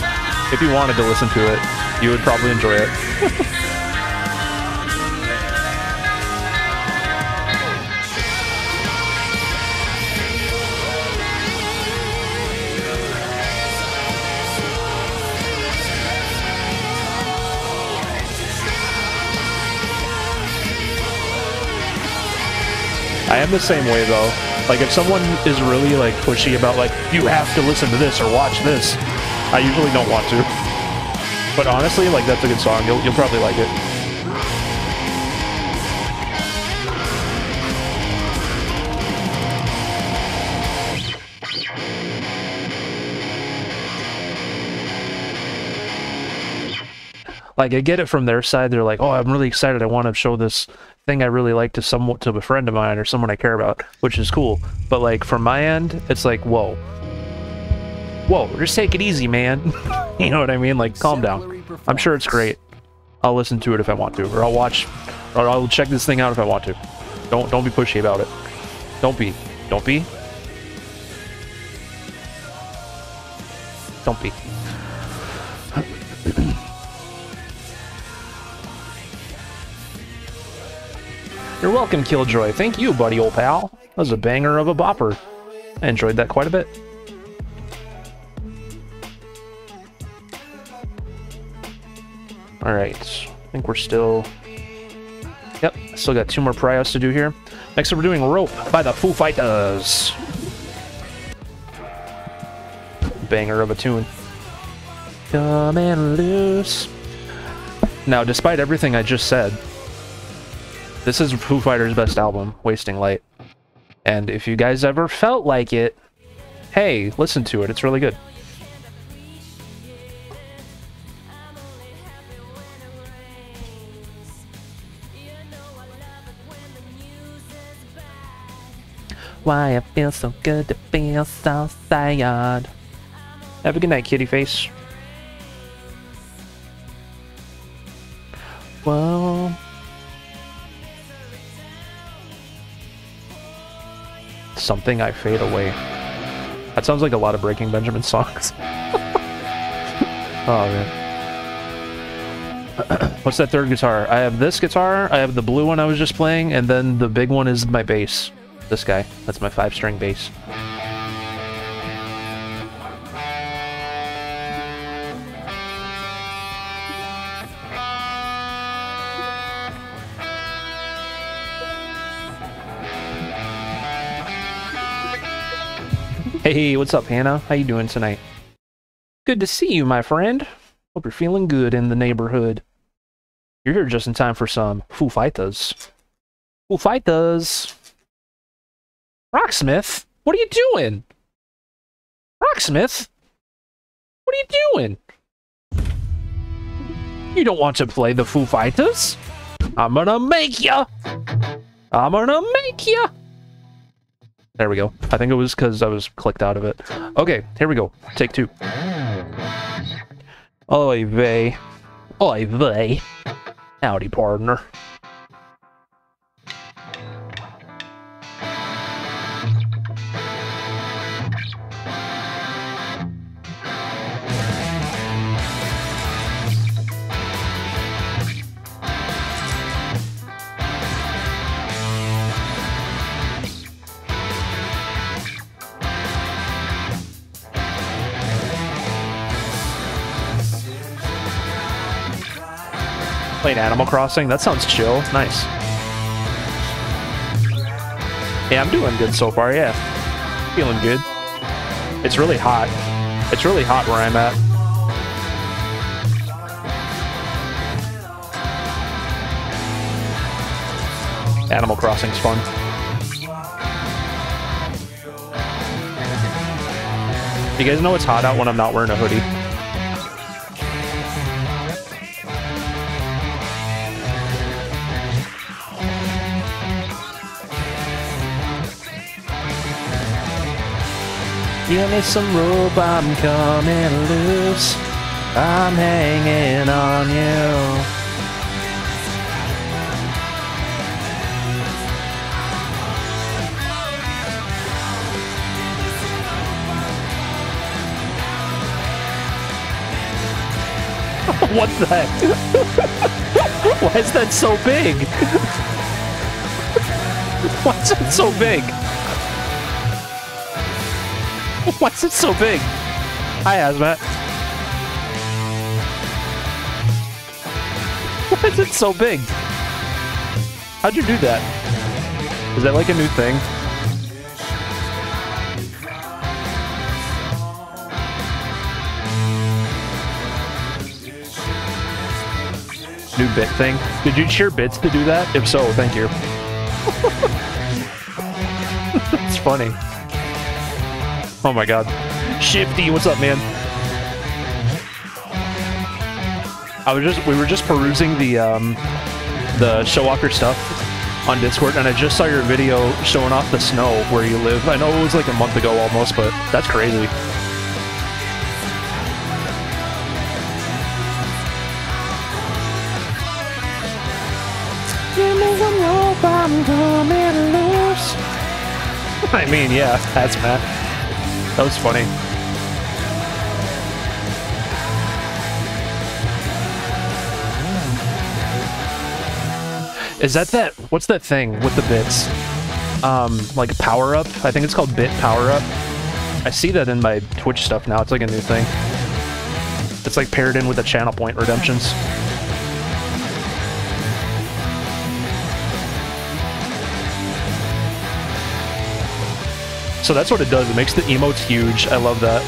If you wanted to listen to it, you would probably enjoy it. I am the same way though. Like if someone is really like pushy about like you have to listen to this or watch this, I usually don't want to. But honestly, like that's a good song. You'll you'll probably like it. Like I get it from their side. They're like, "Oh, I'm really excited. I want to show this thing I really like to some to a friend of mine or someone I care about," which is cool. But like from my end, it's like, "Whoa, whoa, just take it easy, man." you know what I mean? Like, calm down. I'm sure it's great. I'll listen to it if I want to, or I'll watch, or I'll check this thing out if I want to. Don't don't be pushy about it. Don't be. Don't be. Don't be. You're welcome, Killjoy. Thank you, buddy, old pal. That was a banger of a bopper. I enjoyed that quite a bit. Alright, I think we're still... Yep, still got two more prios to do here. Next up, we're doing Rope by the Foo Fighters. Banger of a tune. Coming loose. Now, despite everything I just said, this is Foo Fighters' best album, Wasting Light. And if you guys ever felt like it, hey, listen to it. It's really good. Why it feels so good to feel so sad. Have a good night, kitty face. Whoa. Something I fade away. That sounds like a lot of Breaking Benjamin songs. oh man. What's that third guitar? I have this guitar, I have the blue one I was just playing, and then the big one is my bass. This guy. That's my five string bass. Hey, what's up, Hannah? How you doing tonight? Good to see you, my friend. Hope you're feeling good in the neighborhood. You're here just in time for some Foo Fighters. Foo Fighters. Rocksmith, what are you doing? Rocksmith, what are you doing? You don't want to play the Foo Fighters? I'm gonna make ya! I'm gonna make ya! There we go. I think it was because I was clicked out of it. Okay, here we go. Take two. Oy vey. Oy vey. Howdy, partner. Playing Animal Crossing? That sounds chill. Nice. Yeah, I'm doing good so far, yeah. Feeling good. It's really hot. It's really hot where I'm at. Animal Crossing's fun. You guys know it's hot out when I'm not wearing a hoodie. Give me some rope, I'm coming loose. I'm hanging on you. what the heck? Why is that so big? Why is that so big? Why is it so big? Hi, Hazmat. Why is it so big? How'd you do that? Is that like a new thing? New bit thing? Did you share bits to do that? If so, thank you. it's funny. Oh my god. Shifty, what's up, man? I was just we were just perusing the um the Showwalker stuff on Discord and I just saw your video showing off the snow where you live. I know it was like a month ago almost, but that's crazy. Give me some rope, I'm coming loose. I mean, yeah, that's Matt. That was funny. Is that that? What's that thing with the bits? Um, like power up? I think it's called bit power up. I see that in my Twitch stuff now. It's like a new thing. It's like paired in with the channel point redemptions. So that's what it does. It makes the emotes huge. I love that.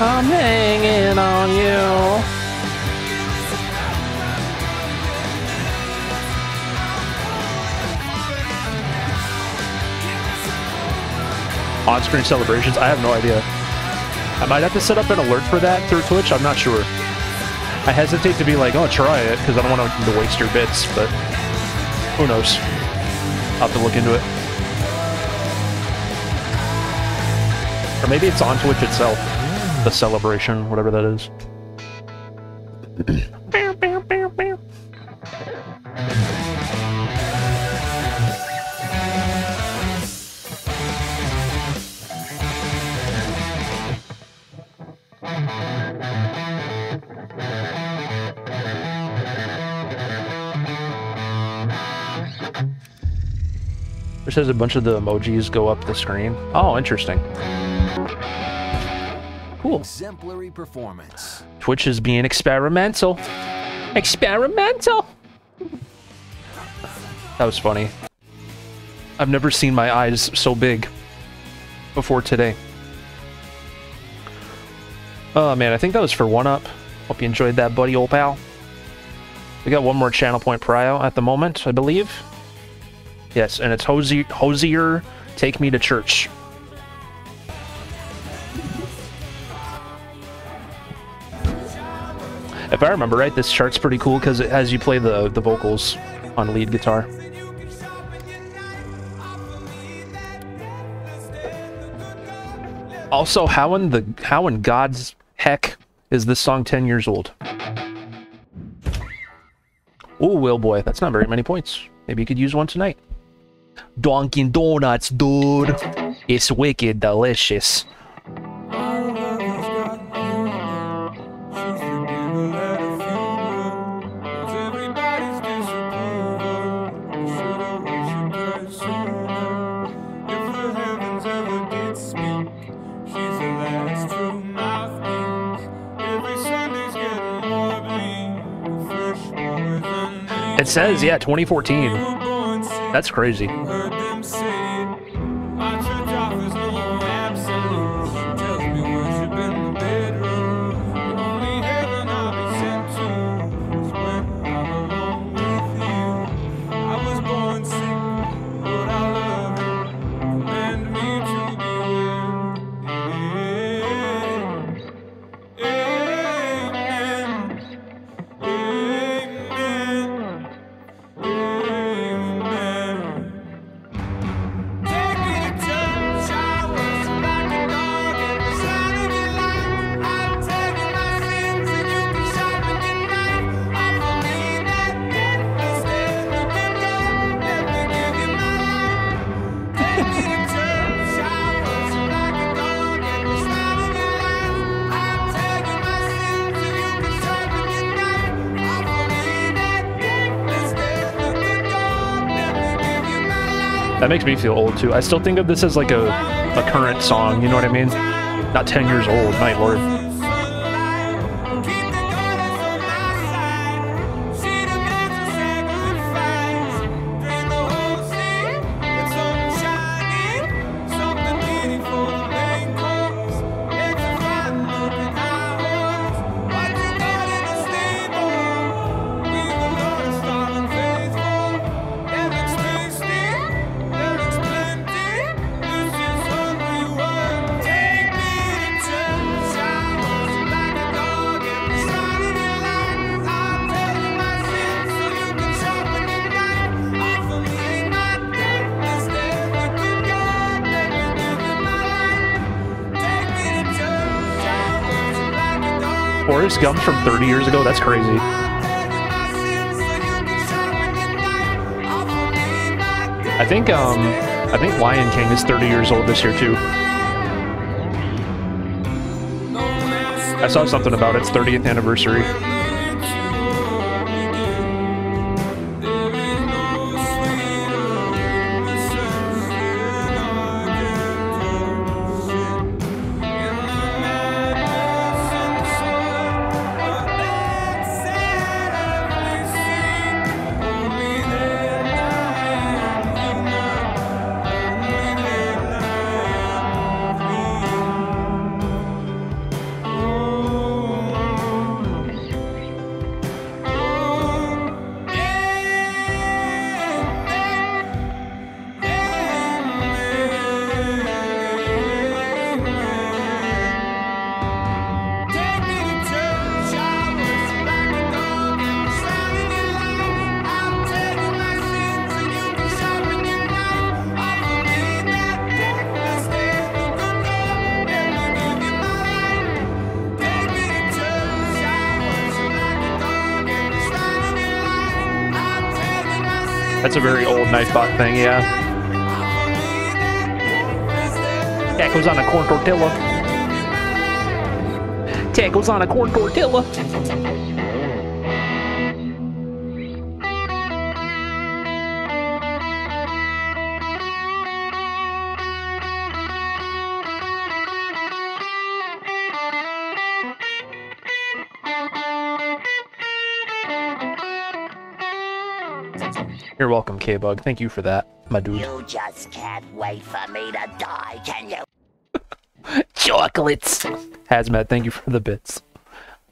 I'm hanging on you. On-screen celebrations? I have no idea. I might have to set up an alert for that through Twitch. I'm not sure. I hesitate to be like, oh, try it, because I don't want to waste your bits, but who knows? I'll have to look into it. Or maybe it's on Twitch itself. The celebration, whatever that is. It says a bunch of the emojis go up the screen. Oh, interesting. Cool. Exemplary performance. Twitch is being experimental. Experimental. That was funny. I've never seen my eyes so big before today. Oh man, I think that was for one up. Hope you enjoyed that, buddy, old pal. We got one more channel point prio at the moment, I believe. Yes, and it's Hozier, Take Me to Church. If I remember right, this chart's pretty cool because it has you play the, the vocals on lead guitar. Also, how in the how in God's heck is this song 10 years old? Ooh, Will Boy, that's not very many points. Maybe you could use one tonight. Dunkin' Donuts, dude. It's wicked delicious. It says, yeah, 2014. That's crazy. That makes me feel old too. I still think of this as like a, a current song, you know what I mean? Not 10 years old, my lord. Forrest from 30 years ago? That's crazy. I think um I think Lion King is 30 years old this year too. I saw something about its 30th anniversary. A very old Nightbot thing, yeah. Tacos on a corn tortilla. Tacos on a corn tortilla. Welcome, K-Bug. Thank you for that, my dude. You just can't wait for me to die, can you? chocolates. Hazmat, thank you for the bits.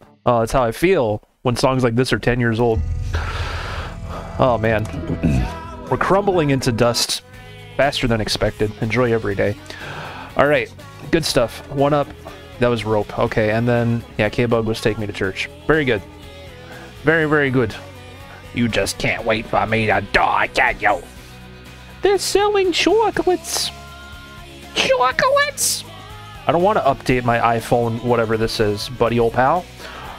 Uh, oh, that's how I feel when songs like this are 10 years old. Oh, man. We're crumbling into dust faster than expected. Enjoy every day. All right, good stuff. One up. That was rope. Okay, and then, yeah, K-Bug was Take Me to Church. Very good. Very, very good. You just can't wait for me to die, can you? They're selling chocolates. Chocolates! I don't want to update my iPhone, whatever this is, buddy old pal.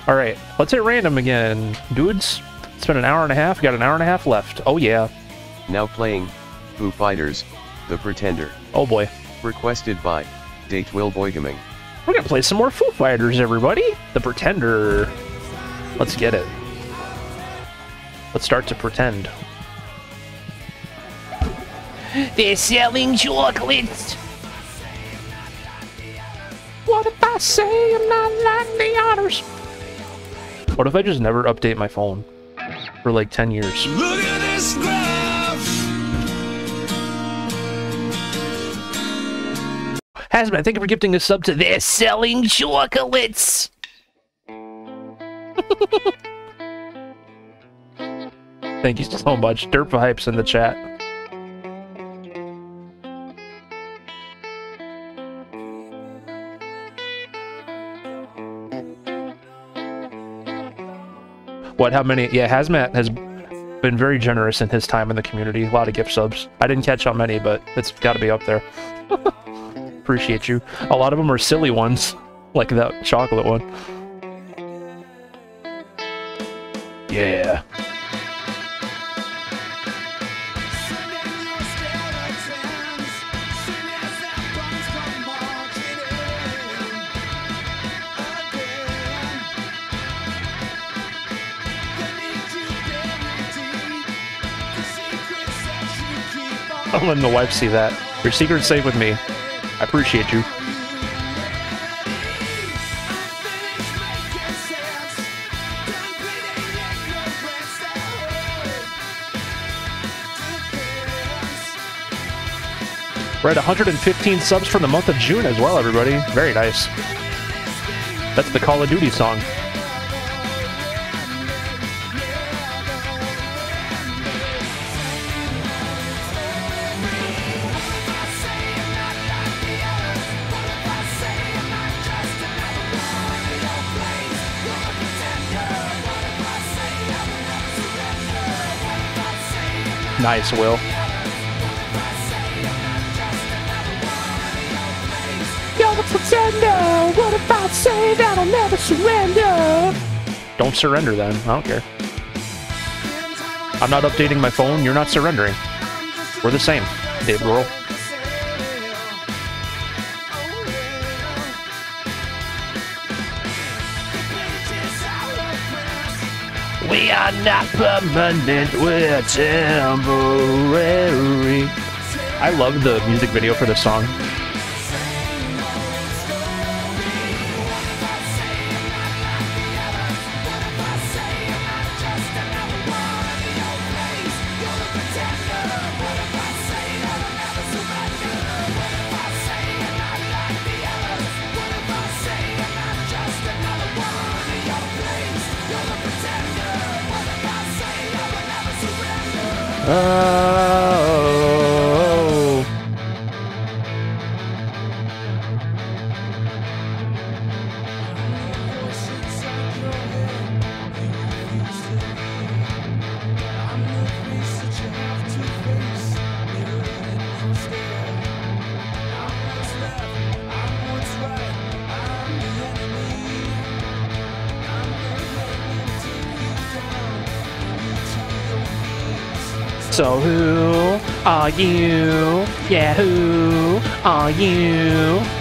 All right, let's hit random again, dudes. It's been an hour and a half. We got an hour and a half left. Oh yeah. Now playing, Foo Fighters, The Pretender. Oh boy. Requested by, Date Will Boygaming. We're gonna play some more Foo Fighters, everybody. The Pretender. Let's get it. Let's start to pretend. They're selling chocolates. What if I say I'm not like the others? What if I just never update my phone for like 10 years? Look at this graph. Hazmat, thank you for gifting a sub to They're selling chocolates. Thank you so much. Derp Hypes in the chat. What, how many? Yeah, Hazmat has been very generous in his time in the community. A lot of gift subs. I didn't catch how many, but it's got to be up there. Appreciate you. A lot of them are silly ones, like that chocolate one. Yeah. I'm letting the wife see that. Your secret's safe with me. I appreciate you. We're at 115 subs for the month of June as well, everybody. Very nice. That's the Call of Duty song. Nice, Will. You're the pretender. What if I say that I'll never surrender? Don't surrender then. I don't care. I'm not updating my phone. You're not surrendering. We're the same, Dave Grohl. Not permanent, we're temporary. I love the music video for this song. Are you? Yeah, who are you?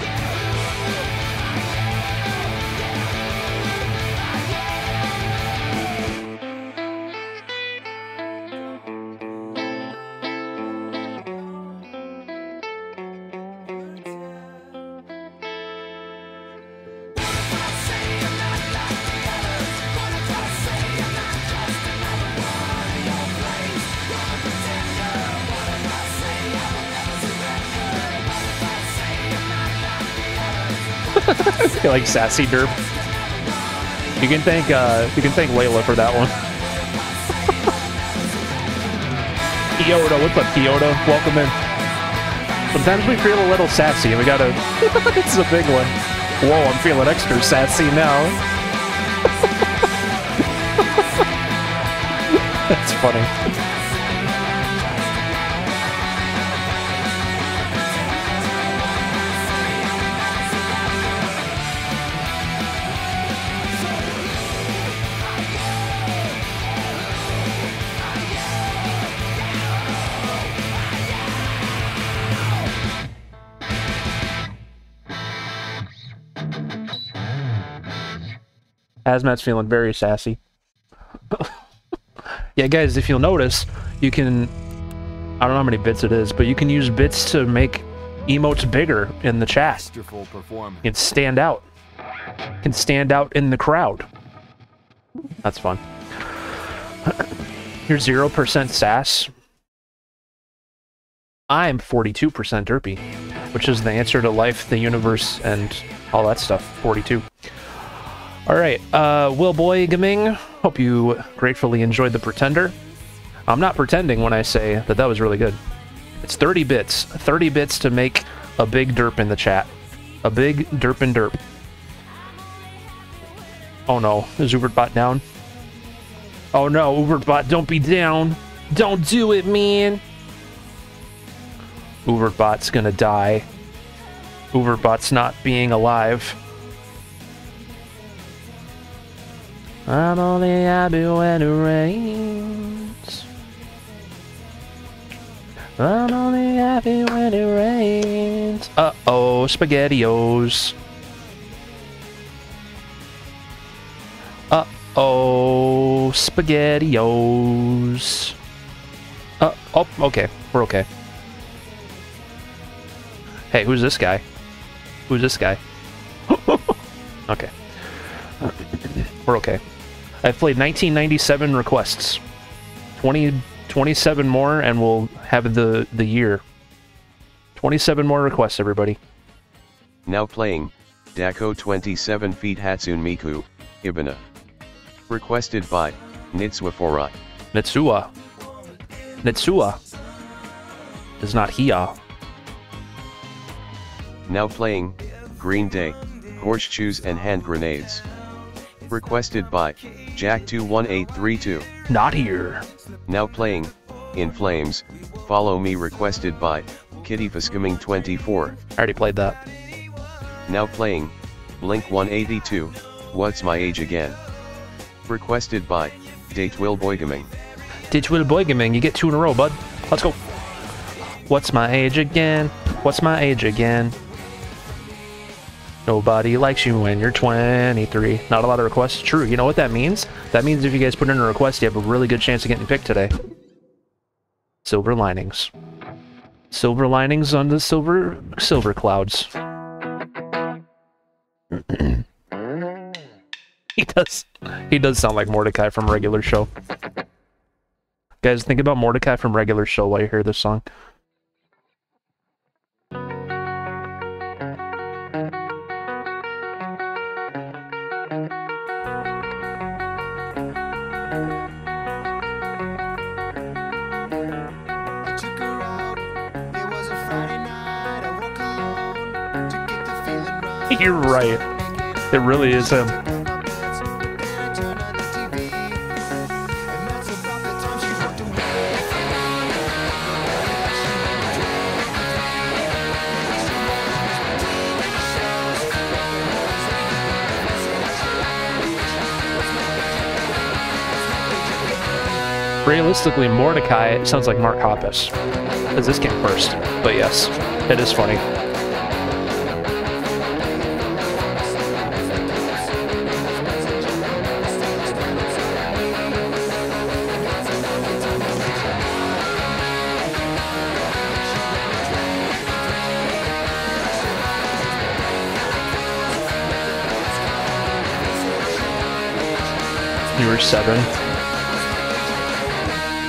Like sassy derp. You can thank uh you can thank Layla for that one. Kyoto, what's up, Kyoto? Welcome in. Sometimes we feel a little sassy and we gotta it's a big one. Whoa, I'm feeling extra sassy now. That's funny. Hazmat's feeling very sassy. yeah, guys, if you'll notice, you can. I don't know how many bits it is, but you can use bits to make emotes bigger in the chat. You can stand out. You can stand out in the crowd. That's fun. You're 0% sass. I'm 42% derpy, which is the answer to life, the universe, and all that stuff. 42. All right, uh, Will Boy Gaming, hope you gratefully enjoyed The Pretender. I'm not pretending when I say that that was really good. It's 30 bits. 30 bits to make a big derp in the chat. A big derp and derp. Oh no, is Uberbot down? Oh no, Uberbot, don't be down. Don't do it, man. Uberbot's gonna die. Uberbot's not being alive. I'm only happy when it rains. I'm only happy when it rains. Uh oh, spaghettios. Uh oh, spaghettios. Uh oh, okay, we're okay. Hey, who's this guy? Who's this guy? okay. We're okay. I've played 1997 requests. 20, 27 more, and we'll have the, the year. 27 more requests, everybody. Now playing, DECO*27 feet Hatsune Miku, Ibana. Requested by, Nitswaforai. Nitsua. Nitsua. Is not Hia. Now playing, Green Day, Horseshoes and Hand Grenades. Requested by, Jack21832. Not here. Now playing, In Flames, Follow Me requested by, Kitty Face Gaming 24. I already played that. Now playing, Blink 182, What's My Age Again? Requested by, Date Will Boygaming. Ditch Will Boygaming, you get two in a row, bud. Let's go. What's my age again? What's my age again? Nobody likes you when you're 23. Not a lot of requests. True. You know what that means? That means if you guys put in a request, you have a really good chance of getting picked today. Silver linings. Silver linings on the silver silver clouds. he does. He does sound like Mordecai from regular show. Guys, think about Mordecai from regular show while you hear this song. You're right. It really is him. Realistically, Mordecai sounds like Mark Hoppus. As this came first. But yes, it is funny. Seven.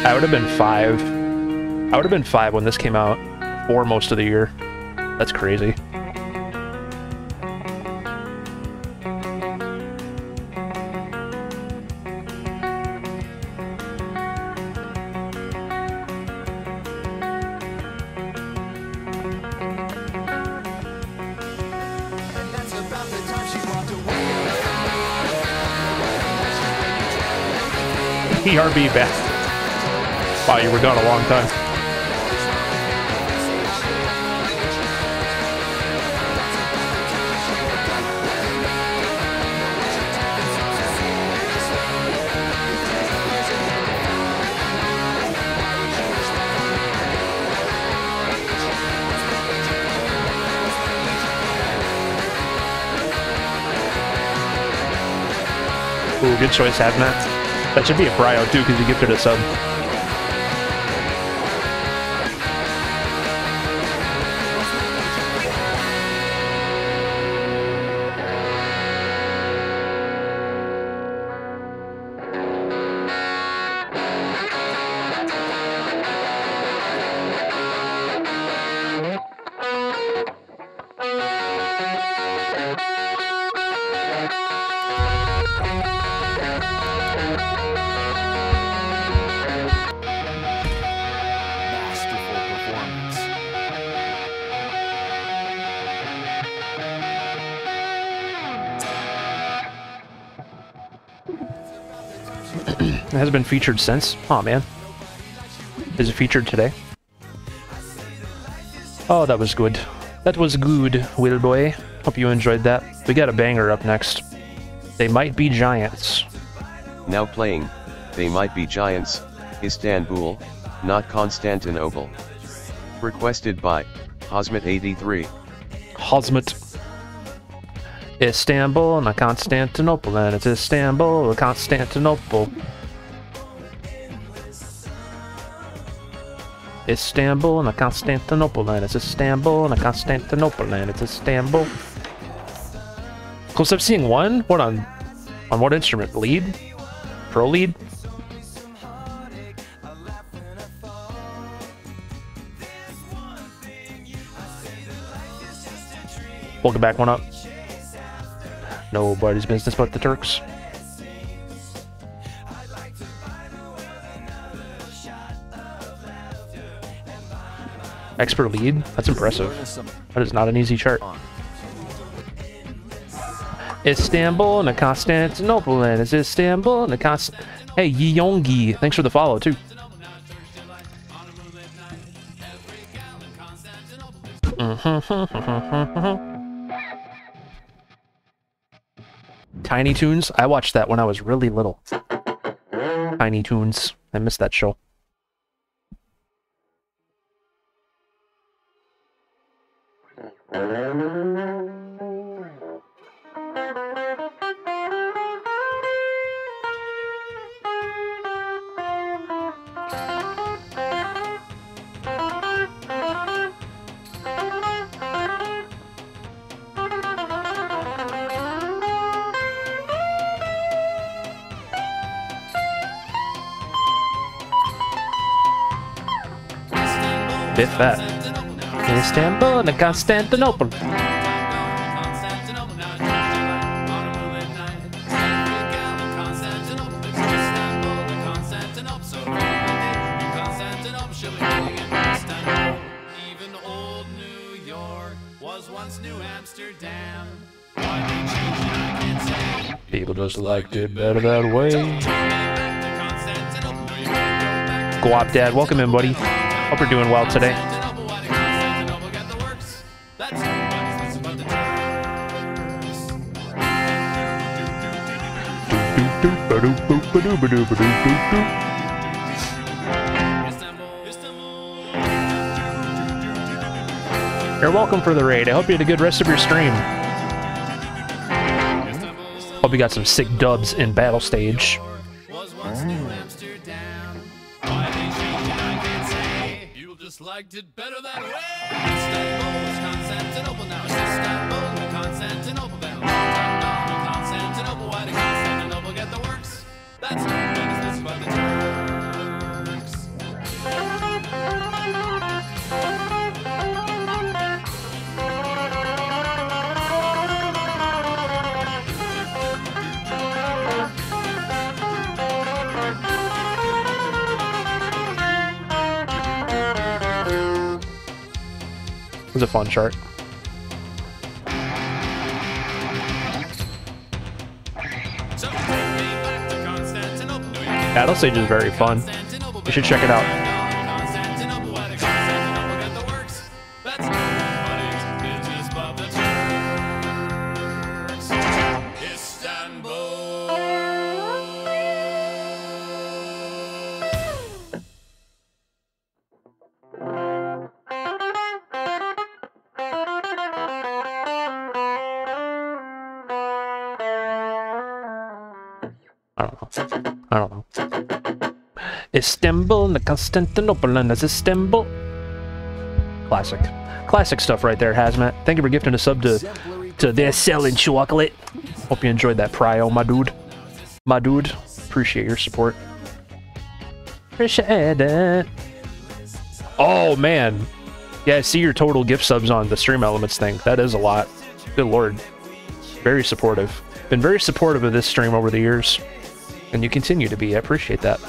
I would have been five. I would have been five when this came out, for most of the year. That's crazy. ERB back. Wow, you were gone a long time. Ooh, good choice, Admat. That should be a Bryo too, because you gifted a sub. Has been featured since. Oh man. Is it featured today? Oh, that was good. That was good, Will Boy. Hope you enjoyed that. We got a banger up next. They might be giants. Now playing, They Might Be Giants, Istanbul, not Constantinople. Requested by, Hosmet83. Hosmet. Istanbul, not Constantinople, and it's Istanbul, Constantinople. Istanbul and a Constantinople, and it's Istanbul and a Constantinople, and it's Istanbul. Close up seeing one? What on on what instrument? Lead? Pro lead? Welcome back one up. Nobody's business but the Turks. Expert lead? That's impressive. That is not an easy chart. Istanbul and Constantinople and it's Istanbul and Const. Hey, Yongi, thanks for the follow too. Tiny Toons? I watched that when I was really little. Tiny Toons. I missed that show. Bit fat. Istanbul and Constantinople. People just liked it better that way. Guap Dad, welcome in, buddy. Hope you're doing well today. You're welcome for the raid. I hope you had a good rest of your stream. Hope you got some sick dubs in battle stage. Do you Battle stage is very fun. You should check it out. Know. Istanbul and Constantinople and Istanbul. Classic. Classic stuff right there, Hazmat. Thank you for gifting a sub to, to They're Selling Chocolate. Hope you enjoyed that prio, my dude. My dude. Appreciate your support. Appreciate it. Oh, man. Yeah, I see your total gift subs on the Stream Elements thing. That is a lot. Good lord. Very supportive. Been very supportive of this stream over the years. And you continue to be. I appreciate that.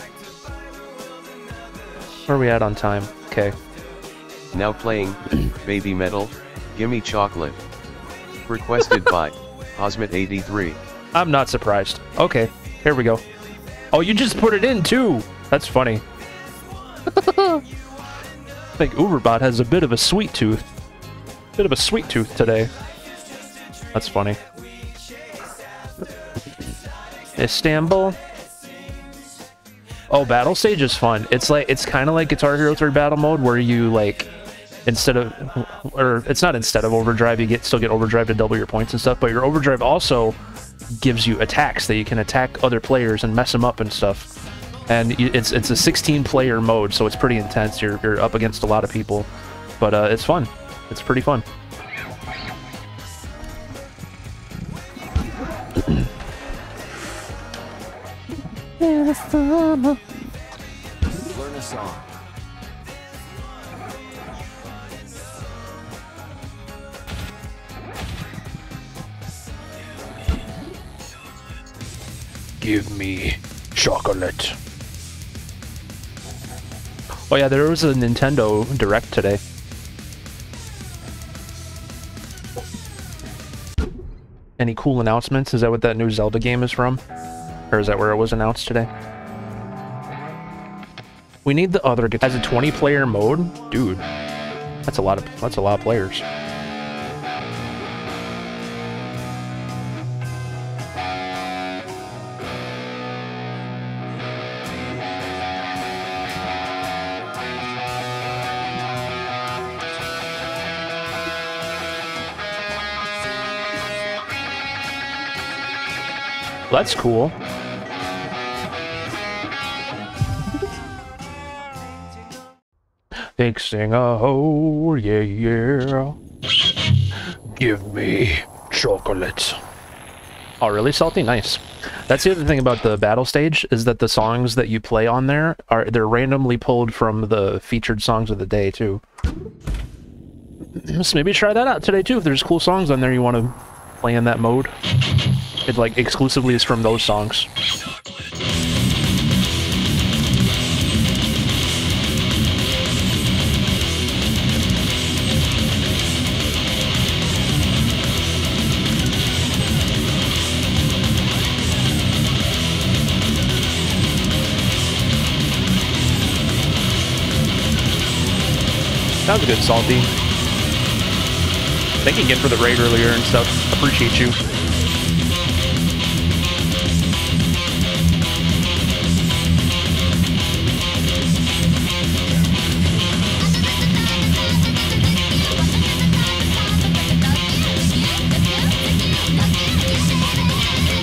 Where are we at on time? Okay. Now playing, Baby Metal, Gimme Chocolate. Requested by, Hosmet83. I'm not surprised. Okay, here we go. Oh, you just put it in too. That's funny. I think Uberbot has a bit of a sweet tooth. Bit of a sweet tooth today. That's funny. Istanbul. Oh, battle stage is fun. It's like it's kind of like Guitar Hero 3 battle mode where you like instead of or it's not instead of overdrive, you get still get overdrive to double your points and stuff, but your overdrive also gives you attacks that you can attack other players and mess them up and stuff. and it's it's a 16 player mode, so it's pretty intense. You're you're up against a lot of people, but uh, it's fun. It's pretty fun. Learn a song. Give me chocolate. Oh yeah, there was a Nintendo Direct today. Any cool announcements? Is that what that new Zelda game is from? Or is that where it was announced today? We need the other. As a 20 player mode? Dude. That's a lot of that's a lot of players. That's cool. Fixing a hole, yeah, yeah. Give me chocolate. Oh, really salty? Nice. That's the other thing about the battle stage is that the songs that you play on there are they're randomly pulled from the featured songs of the day too. So maybe try that out today too. If there's cool songs on there you want to play in that mode, it like exclusively is from those songs. Sounds good, Salty. Thank you again for the raid earlier and stuff. Appreciate you.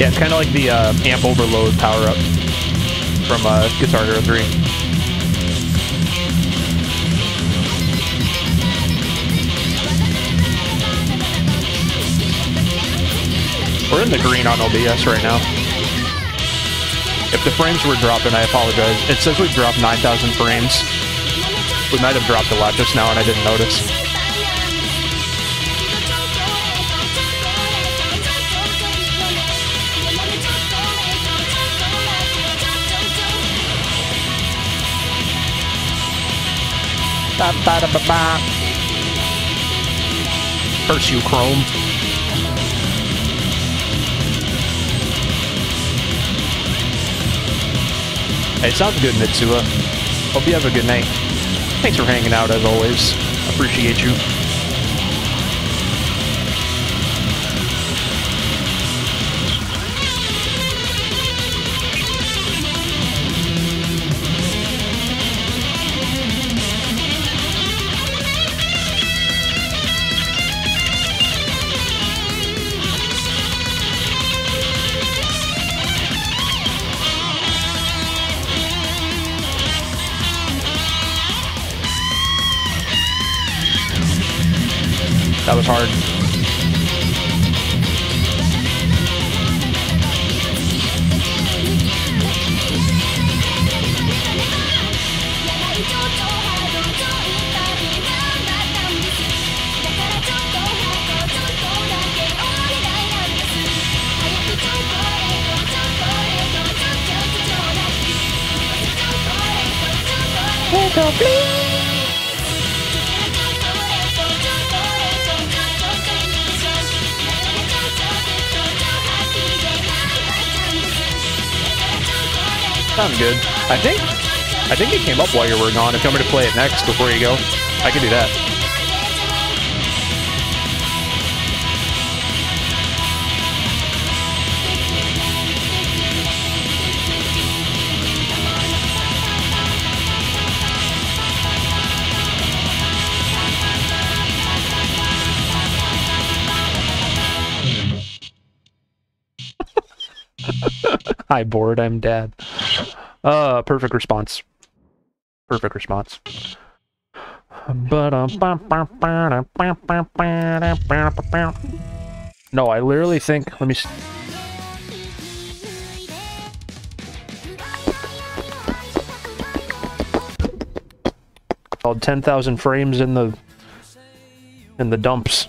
Yeah, it's kind of like the uh, amp overload power up from uh, Guitar Hero 3. We're in the green on OBS right now. If the frames were dropping, I apologize. It says we've dropped 9,000 frames. We might have dropped a lot just now and I didn't notice. Ba. Curse you, Chrome. Hey, sounds good, Mitsuha. Hope you have a good night. Thanks for hanging out as always. Appreciate you. I think I think it came up while you were gone. If you want me to play it next before you go, I can do that. Hi, bored. I'm dad. Uh, perfect response. Perfect response. No, I literally think. Let me. Called ten thousand frames in the in the dumps.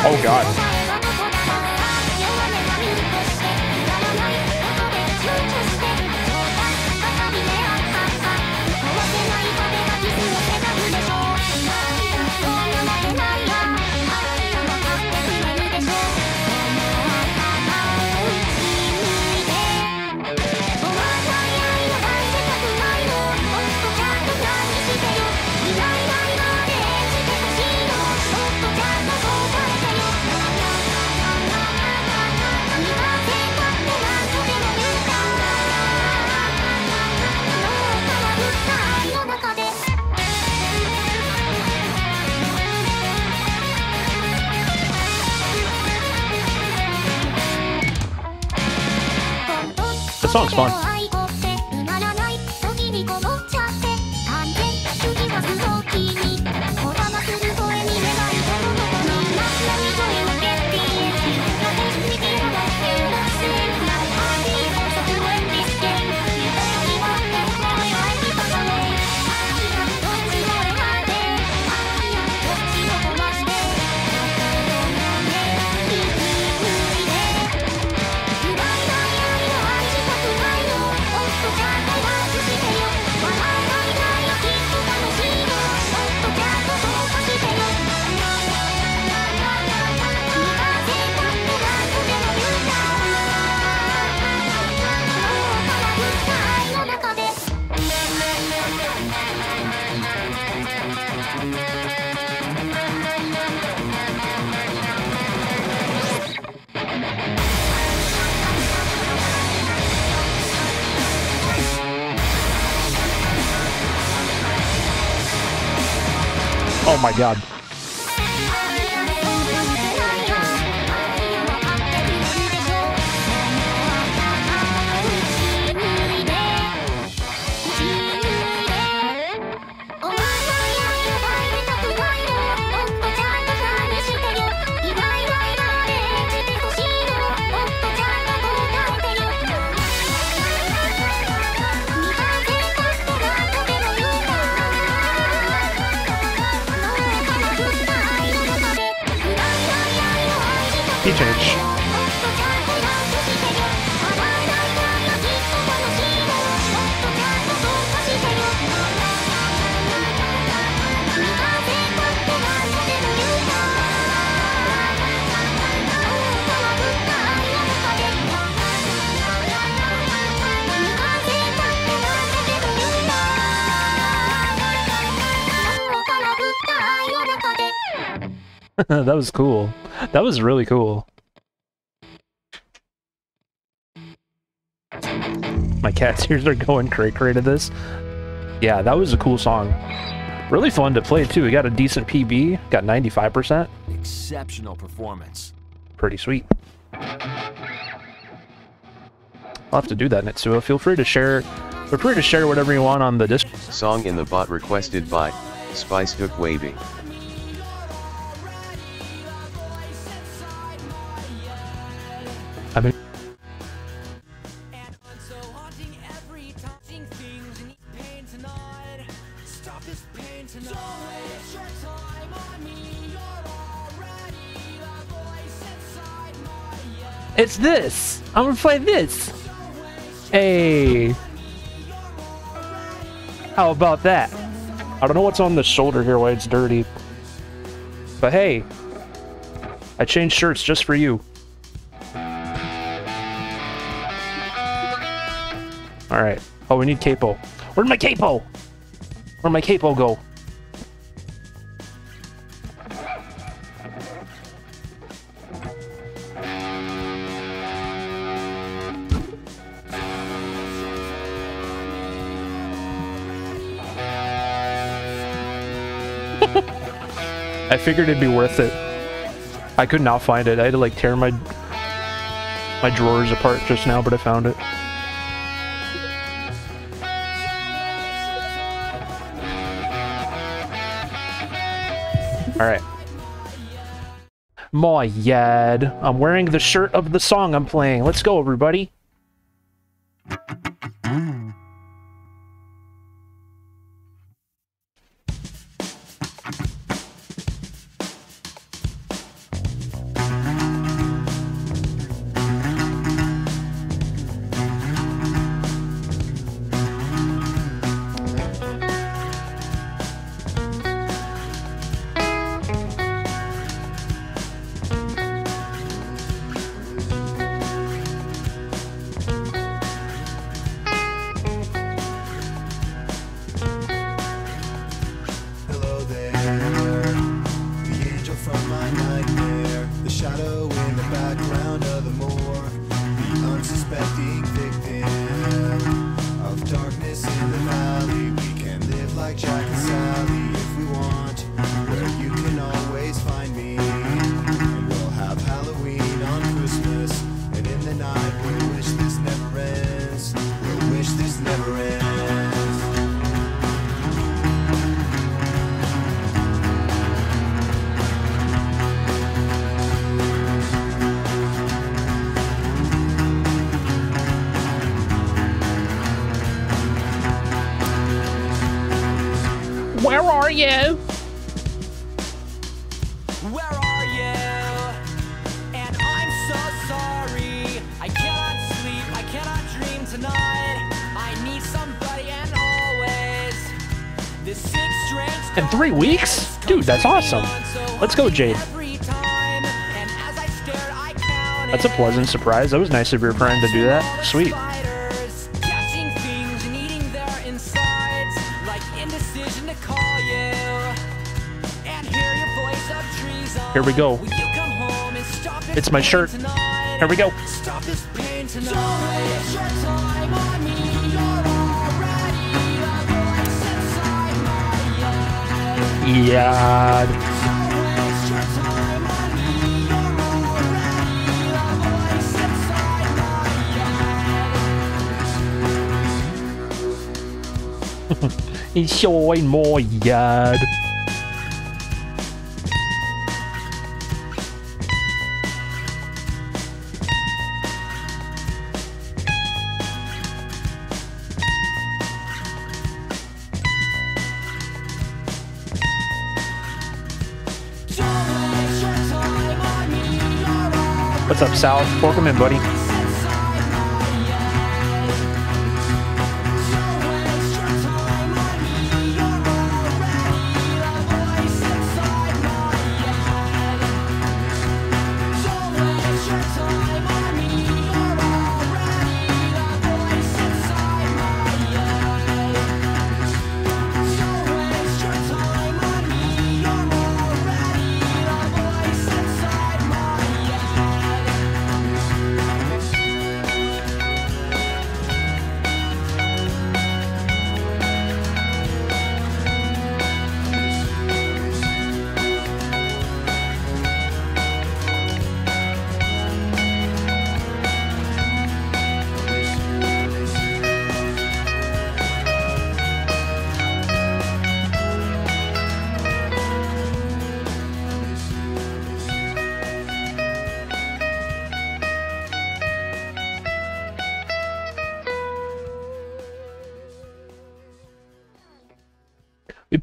Oh God. Song's fun. that was cool. That was really cool. My cat's ears are going cray cray to this. Yeah, that was a cool song. Really fun to play too. We got a decent PB, got 95%. Exceptional performance. Pretty sweet. I'll have to do that, Nitsua. Feel free to share. Feel free to share whatever you want on the Discord. Song in the bot requested by Spice Hook Wavy. It's this. I'm gonna play this. Hey. How about that? I don't know what's on the shoulder here, why it's dirty. But hey, I changed shirts just for you. All right. Oh, we need capo. Where'd my capo? Where'd my capo go? I figured it'd be worth it. I could not find it. I had to like tear my my drawers apart just now, but I found it. All right. My yad. I'm wearing the shirt of the song I'm playing. Let's go, everybody. That's awesome. Let's go, Jade. That's a pleasant surprise. That was nice of your friend to do that. Sweet. Here we go. It's my shirt. Here we go. Head. He's showing more yard. Sal? Welcome in, buddy.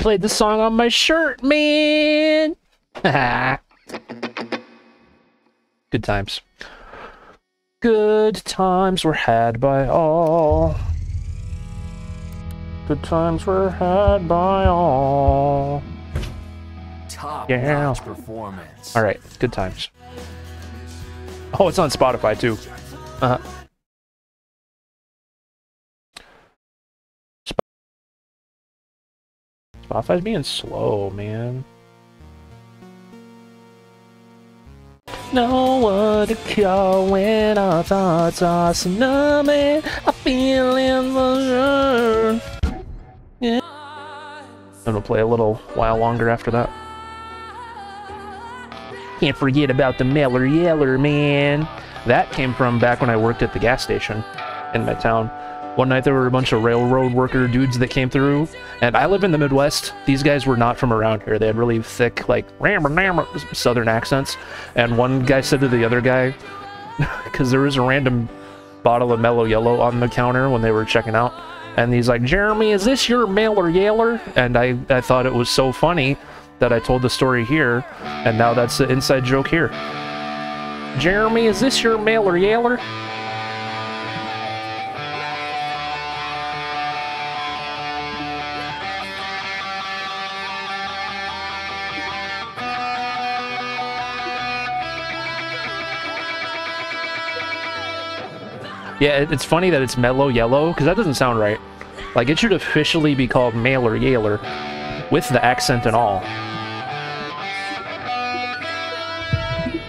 Played the song on my shirt, man. Good times. Good times were had by all. Good times were had by all. Top Yeah. performance. All right, good times. Oh, it's on Spotify too. Uh, Sp- Spotify's being slow, man. Know what to call when our thoughts are numbing. I feel in the Yeah. I'm gonna play a little while longer after that. Can't forget about the Meller Yeller, man. That came from back when I worked at the gas station in my town. One night there were a bunch of railroad worker dudes that came through, and I live in the Midwest. These guys were not from around here. They had really thick, like, southern accents. And one guy said to the other guy, because there was a random bottle of Mellow Yellow on the counter when they were checking out. And he's like, Jeremy, is this your Mailer Yeller? And I, I thought it was so funny that I told the story here, and now that's the inside joke here. Jeremy, is this your Mailer Yeller? Yeah, it's funny that it's mellow yellow because that doesn't sound right. Like it should officially be called Mailer Yaler, with the accent and all.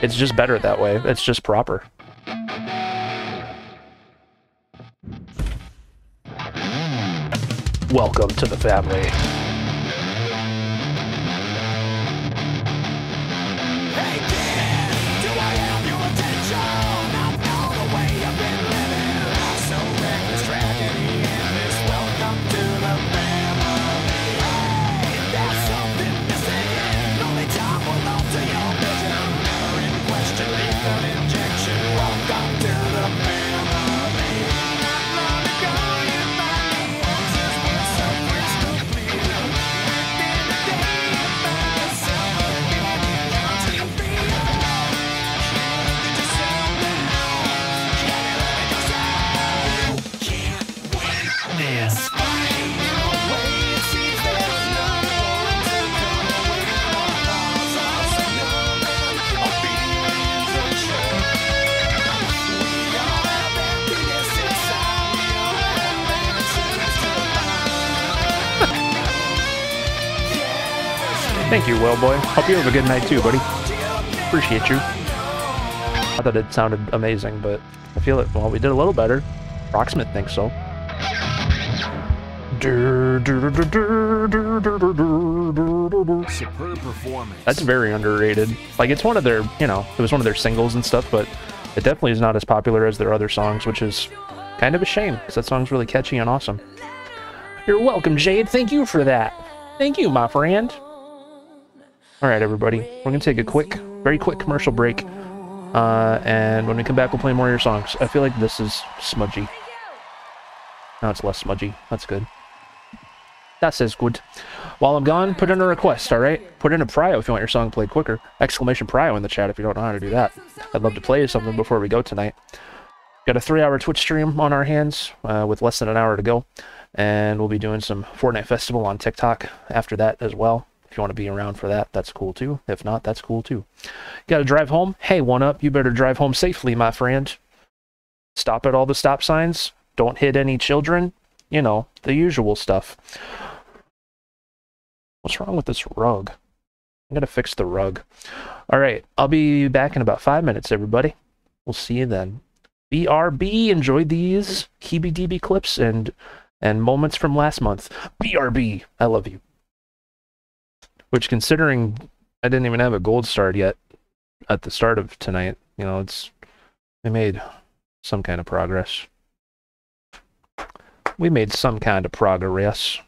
It's just better that way. It's just proper. Welcome to the family. Thank you, Well Boy. Hope you have a good night too, buddy. Appreciate you. I thought it sounded amazing, but I feel it. Well, we did a little better. Rocksmith thinks so. Superb performance. That's very underrated. Like it's one of their, you know, it was one of their singles and stuff, but it definitely is not as popular as their other songs, which is kind of a shame because that song's really catchy and awesome. You're welcome, Jade. Thank you for that. Thank you, my friend. All right, everybody. We're gonna take a quick, very quick commercial break, uh, and when we come back, we'll play more of your songs. I feel like this is smudgy. Now it's less smudgy. That's good. That says good. While I'm gone, put in a request, alright? Put in a prio if you want your song played quicker. Exclamation prio in the chat if you don't know how to do that. I'd love to play you something before we go tonight. Got a three hour Twitch stream on our hands uh, with less than an hour to go. And we'll be doing some Fortnite Festival on TikTok after that as well. If you want to be around for that, that's cool too. If not, that's cool too. Got to drive home? Hey, one up. You better drive home safely, my friend. Stop at all the stop signs. Don't hit any children. You know, the usual stuff. What's wrong with this rug? I'm gonna fix the rug. All right, I'll be back in about five minutes, everybody. We'll see you then. BRB, enjoy these HeebieDB clips and and moments from last month. BRB, I love you. Which, considering I didn't even have a gold star yet at the start of tonight, you know, it's we made some kind of progress. We made some kind of progress.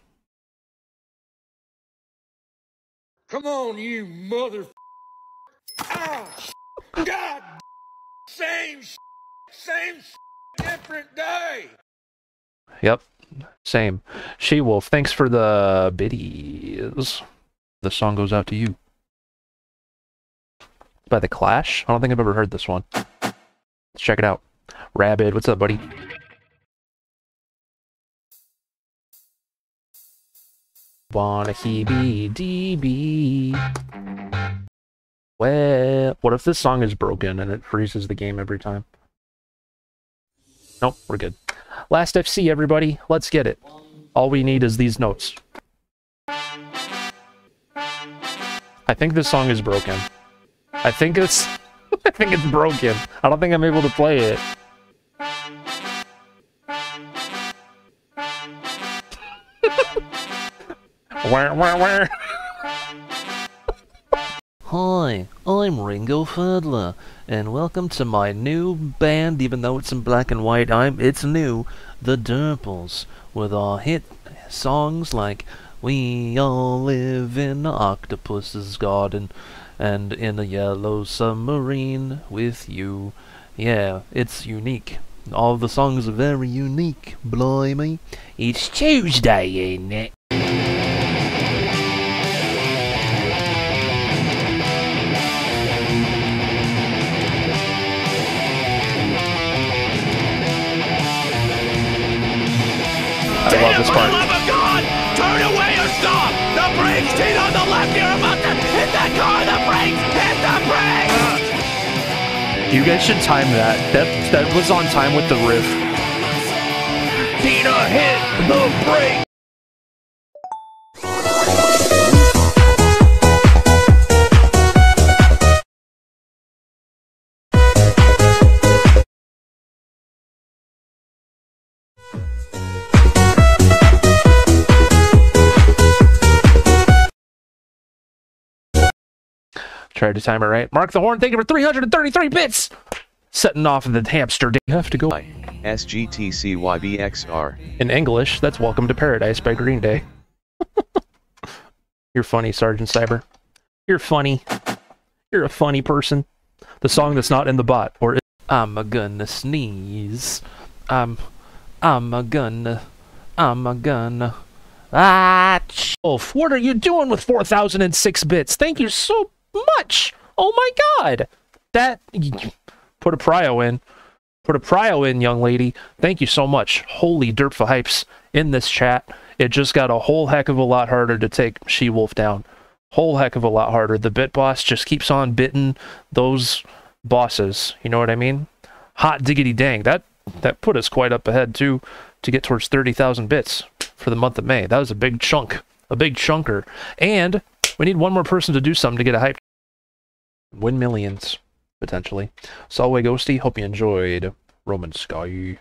Come on, you mother. Ah, God. Same, same, different day. Yep. Same. She Wolf, thanks for the biddies. The song goes out to you. By The Clash? I don't think I've ever heard this one. Let's check it out. Rabid, what's up, buddy? Wanna be DB? Well, what if this song is broken and it freezes the game every time? Nope, we're good. Last FC, everybody. Let's get it. All we need is these notes. I think this song is broken. I think it's... I think it's broken. I don't think I'm able to play it. where, where, where? Hi, I'm Ringo Fiddler, and welcome to my new band, even though it's in black and white, I'm it's new, The Derples, with our hit songs like We All Live in an Octopus's Garden and in a yellow submarine with you. Yeah, it's unique. All the songs are very unique, blimey. It's Tuesday, ain't it? You guys should time that. That that was on time with the riff. Tina hit the brake. Tried to time it right. Mark the horn. Thank you for 333 bits. Setting off the hamster. You have to go SGTCYBXR. in English. That's "Welcome to Paradise" by Green Day. You're funny, Sergeant Cyber. You're funny. You're a funny person. The song that's not in the bot, or is- I'm a gonna sneeze. I'm, I'm a gonna, I'm a gonna. Ah, Wolf, what are you doing with 4,006 bits? Thank you so much. Oh my god. That. Put a prio in. Put a prio in, young lady. Thank you so much. Holy derp for hypes in this chat. It just got a whole heck of a lot harder to take She Wolf down. Whole heck of a lot harder. The bit boss just keeps on bitting those bosses. You know what I mean? Hot diggity dang. That that put us quite up ahead too to get towards 30,000 bits for the month of May. That was a big chunk. A big chunker. And we need one more person to do something to get a hype. Win millions, potentially. Solway Ghosty, hope you enjoyed Roman Sky.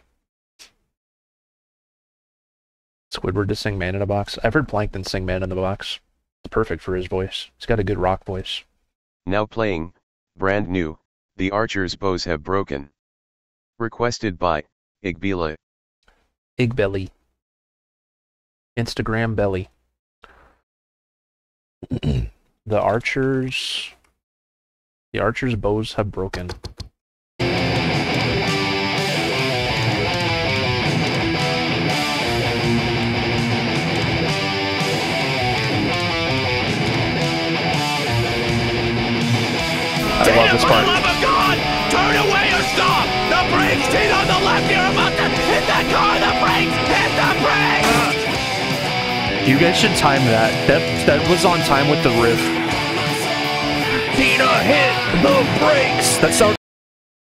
Squidward to sing Man in a Box. I've heard Plankton sing Man in the Box. It's perfect for his voice. He's got a good rock voice. Now playing, brand new, The Archer's Bows Have Broken. Requested by, Igbila. Igbelly. Instagram belly. the archers. The archers' bows have broken. I love this For the part. love of God, turn away or stop. The brakes, T on the left. You're about to hit that car. The brakes. You guys should time that. That that was on time with the riff. Tina hit the brakes. That sounds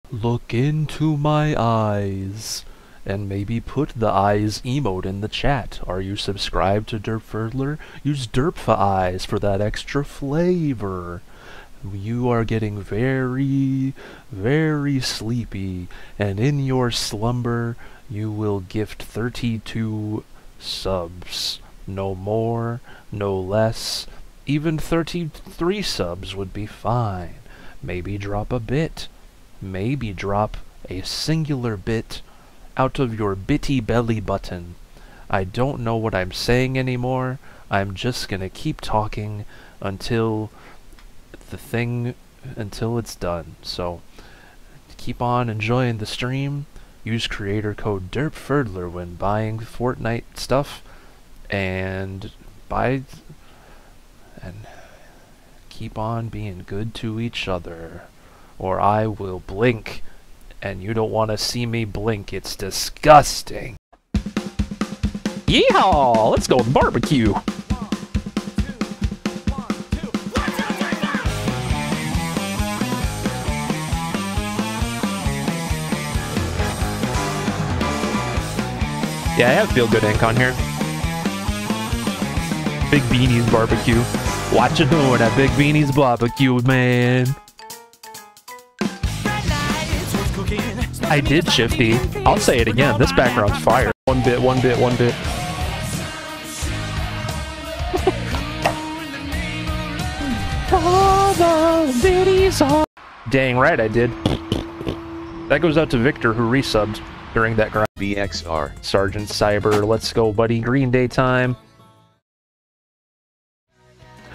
Look into my eyes. And maybe put the eyes emote in the chat. Are you subscribed to Derpferdler? Use Derp for eyes for that extra flavor. You are getting very, very sleepy, and in your slumber you will gift 32 subs. No more, no less. Even 33 subs would be fine. Maybe drop a bit. Maybe drop a singular bit out of your bitty belly button. I don't know what I'm saying anymore. I'm just gonna keep talking until the thing until it's done. So keep on enjoying the stream. use creator code DERPFERDLER when buying Fortnite stuff and buy and keep on being good to each other or I will blink and you don't want to see me blink. It's disgusting. Yeehaw! Let's go with barbecue. Yeah, I have Feel Good Inc. on here. Big Beanies Barbecue. What you doing at Big Beanies Barbecue, man? I did Shifty. I'll say it again. This background's fire. One bit, one bit, one bit. Dang right I did. That goes out to Victor who resubbed during that grind. BXR. Sergeant Cyber, let's go, buddy. Green Day time.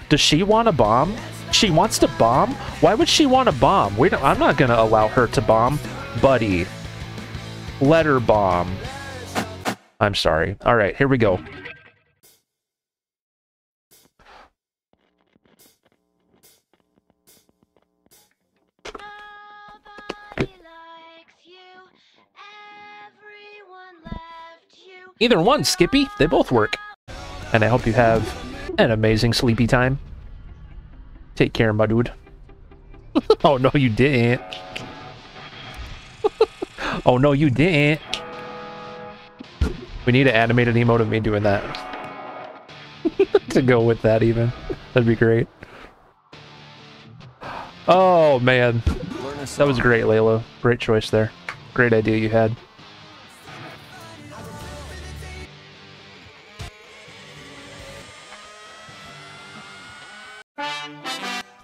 Does she want a bomb? She wants to bomb? Why would she want a bomb? We don't, I'm not gonna allow her to bomb. Buddy. Let her bomb. I'm sorry. Alright, here we go. Either one, Skippy. They both work. And I hope you have an amazing sleepy time. Take care, my dude. oh, no, you didn't. oh, no, you didn't. We need to animate an animated emote of me doing that. to go with that, even. That'd be great. Oh, man. That was great, Layla. Great choice there. Great idea you had.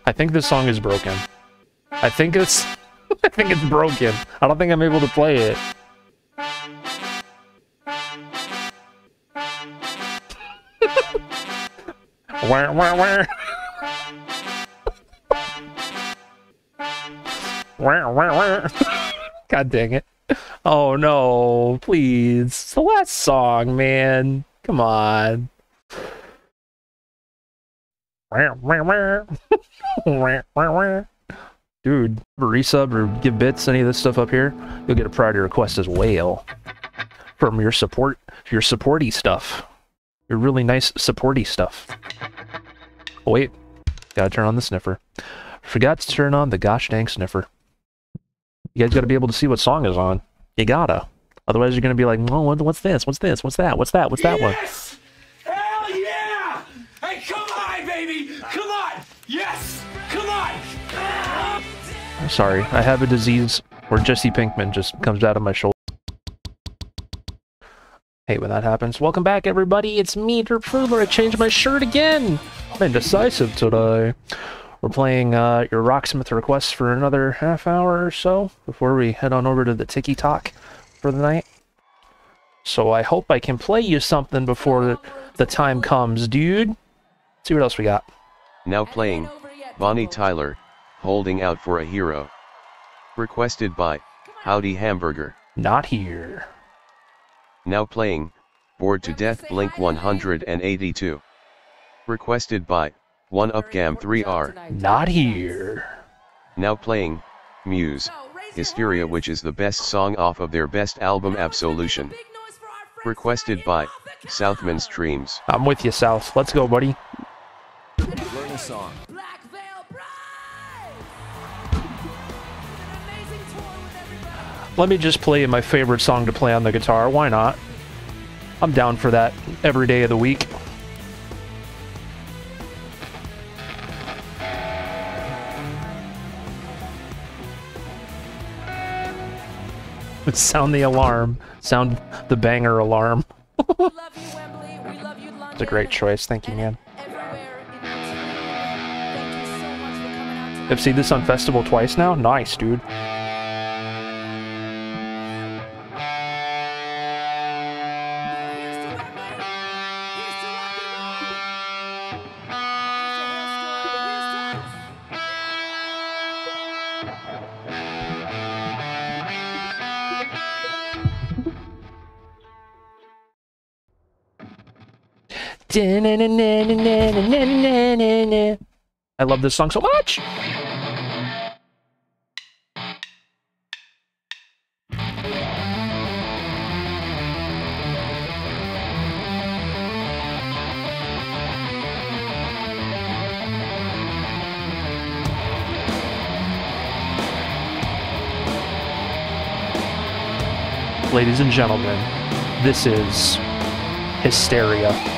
I think this song is broken. I think it's... I think it's broken. I don't think I'm able to play it. where, where, where? where, where, where? God dang it. Oh no, please. It's the last song, man. Come on. Dude, resub or give bits, any of this stuff up here, you'll get a priority request as well. From your support, your supporty stuff. Your really nice supporty stuff. Oh, wait, gotta turn on the sniffer. Forgot to turn on the gosh dang sniffer. You guys gotta be able to see what song is on. You gotta. Otherwise you're gonna be like, oh, what's this? What's this? What's that? What's that? What's that one? Yes! Hell sorry, I have a disease where Jesse Pinkman just comes out of my shoulder. Hate when that happens. Welcome back, everybody. It's me, Derpferdler. I changed my shirt again. I'm indecisive today. We're playing uh, your Rocksmith requests for another half hour or so before we head on over to the Tiki Talk for the night. So I hope I can play you something before the, the time comes, dude. Let's see what else we got. Now playing, Bonnie Tyler, Holding Out for a Hero. Requested by, Howdy Hamburger. Not here. Now playing, Bored to Death Blink 182. Requested by, 1UpGam3R. Not here. Now playing, Muse, Hysteria which is the best song off of their best album Absolution. Requested by, Southman Streams. I'm with you, South. Let's go, buddy. Learn a song. Let me just play my favorite song to play on the guitar. Why not? I'm down for that every day of the week. Sound the alarm. Sound the banger alarm. It's a great choice. Thank you, man. I've seen this on Festival twice now? Nice, dude. I love this song so much. Ladies and gentlemen, this is Hysteria.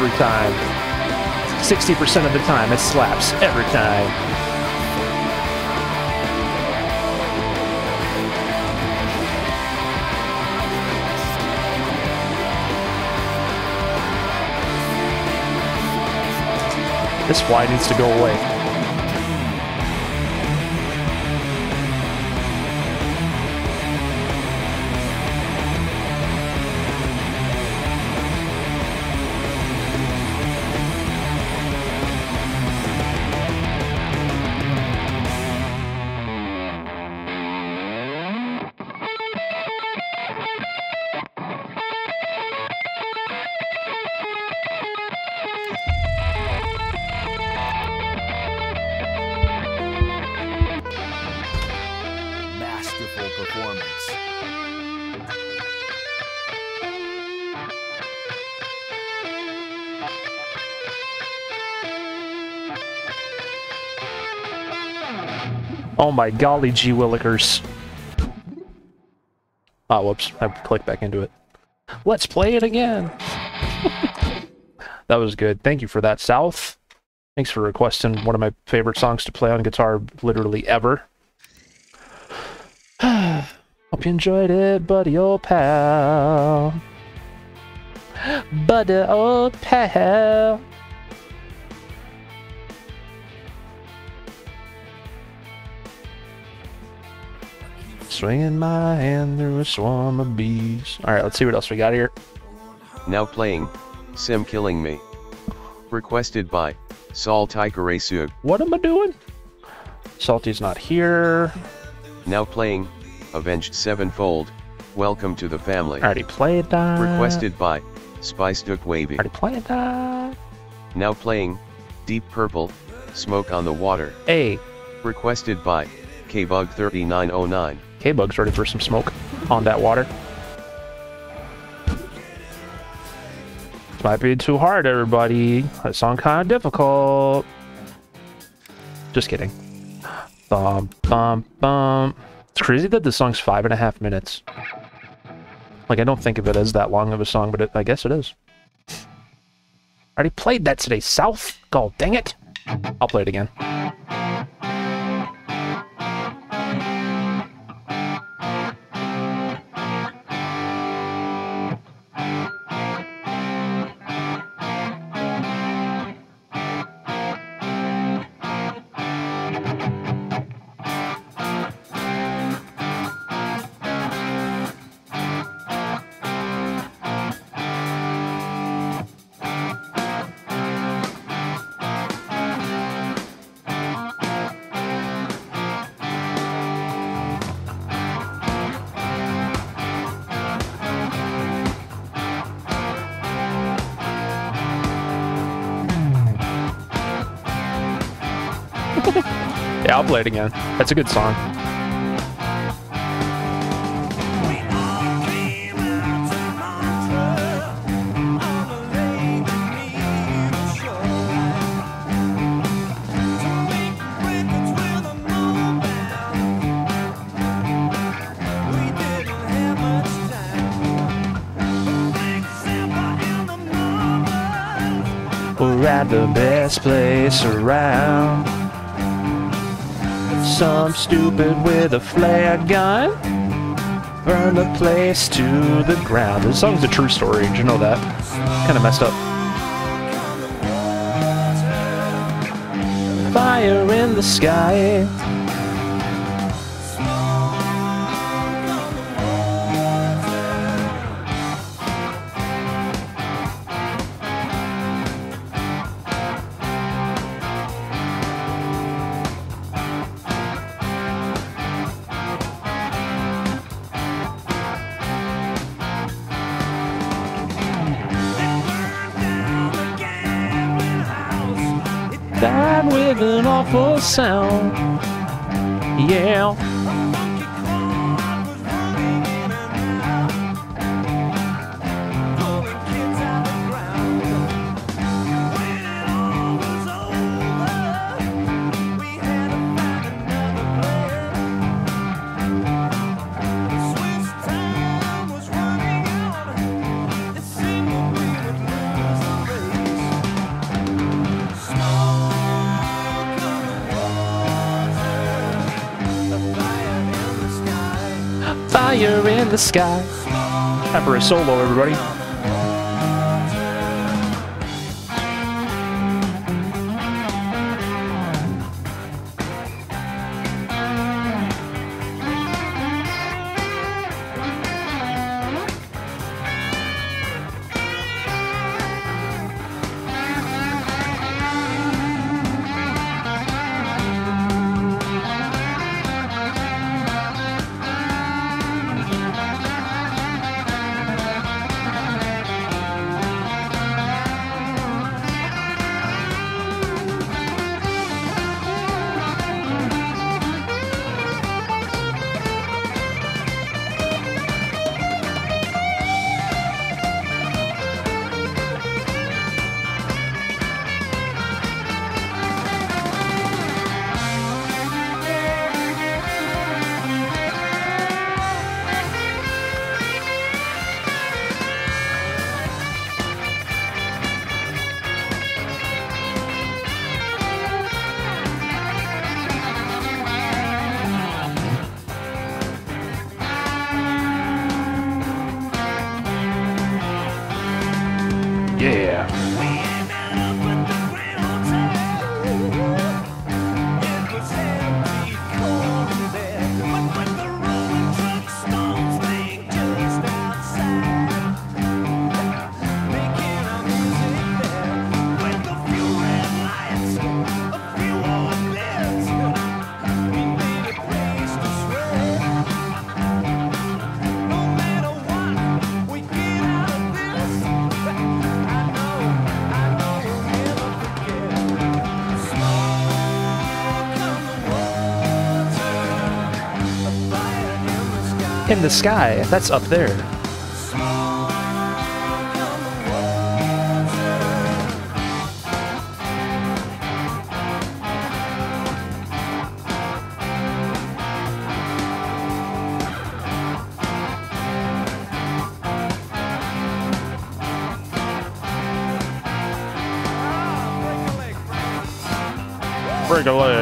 Every time. 60% of the time, it slaps every time. This fly needs to go away. Oh my golly gee willikers. Ah, whoops. I clicked back into it. Let's play it again. that was good. Thank you for that, South. Thanks for requesting one of my favorite songs to play on guitar literally ever. Hope you enjoyed it, buddy old pal. Buddy old pal. Swinging my hand through a swarm of bees. All right, let's see what else we got here. Now playing Sim killing me. Requested by Saul Tikaresug. What am I doing? Salty's not here. Now playing Avenged Sevenfold. Welcome to the family. Already played that. Requested by Spice Duck Wavy. Already played that. Now playing Deep Purple Smoke on the Water. Hey, Requested by Kbug 3909. K-Bug's ready for some smoke on that water. Might be too hard, everybody. That song kind of difficult. Just kidding. Bum, bum, bum. It's crazy that the song's five and a half minutes. Like, I don't think of it as that long of a song, but it, I guess it is. already played that today, South. God dang it. I'll play it again. I'll again. That's a good song. We're at the best place around. Some stupid with a flare gun. Burn the place to the ground. This song's a true story. Did you know that? Kind of messed up. Fire in the sky. Sound. Yeah. Time for a solo, everybody. In the sky. That's up there. Break a leg.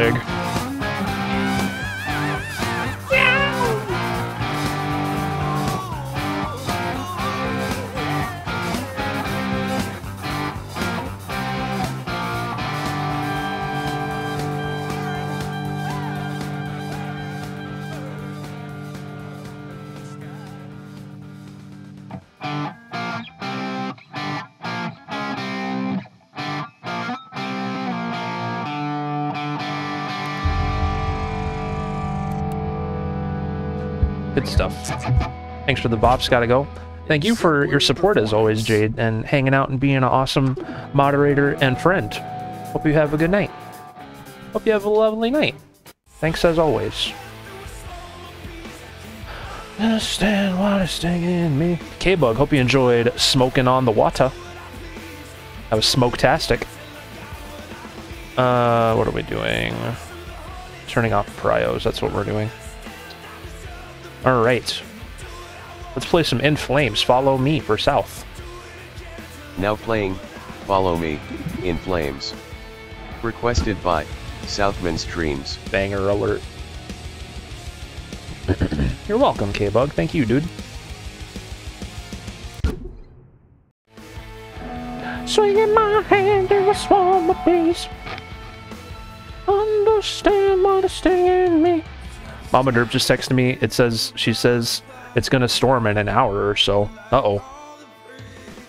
Stuff. Thanks for the bops, gotta go. Thank you for your support as always, Jade, and hanging out and being an awesome moderator and friend. Hope you have a good night. Hope you have a lovely night. Thanks as always. Understand what is stinging me. K-Bug, hope you enjoyed smoking on the water. That was smoke-tastic. Uh, what are we doing? Turning off prios, that's what we're doing. Alright. Let's play some In Flames. Follow me for South. Now playing, Follow Me, In Flames. Requested by, Southman Streams. Banger alert. You're welcome, K-Bug. Thank you, dude. Swinging my hand in a swarm of bees. Understand what is stinging me. Mama Derp just texted me. It says, she says, it's gonna storm in an hour or so. Uh-oh.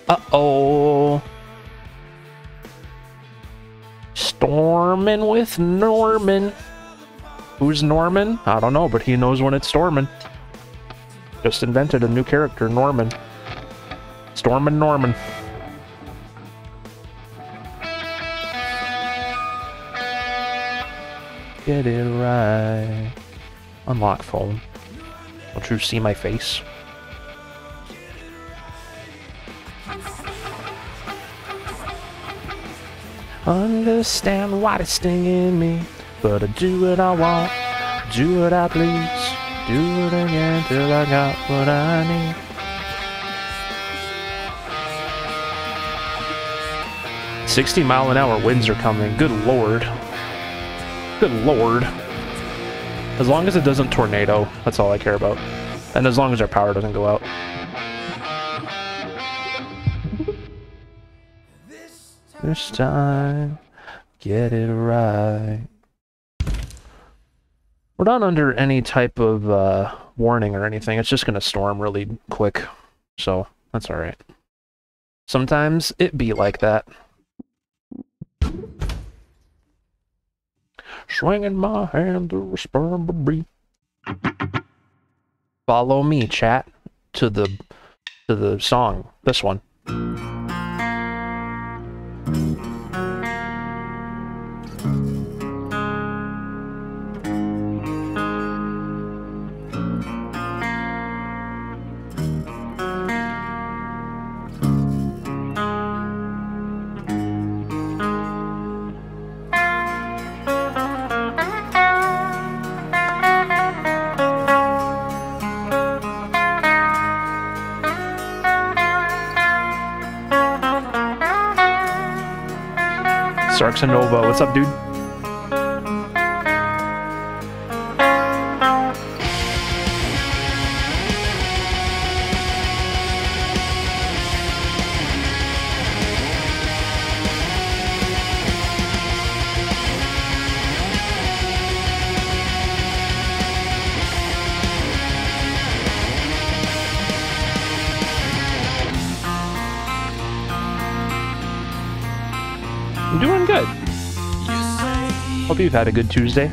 Uh-oh. Storming with Norman. Who's Norman? I don't know, but he knows when it's storming. Just invented a new character, Norman. Stormin' Norman. Get it right. Unlock phone. Don't you see my face? Understand what is stinging me, but I do what I want, do what I please, do it again till I got what I need. Sixty mile an hour winds are coming. Good lord. Good lord. As long as it doesn't tornado, that's all I care about. And as long as our power doesn't go out. This time, get it right. We're not under any type of uh, warning or anything. It's just going to storm really quick. So, that's alright. Sometimes it be like that. Swinging my hand through a sperm debris. Follow me, chat, to the to the song. This one. Sarxanova, what's up, dude? You've had a good Tuesday.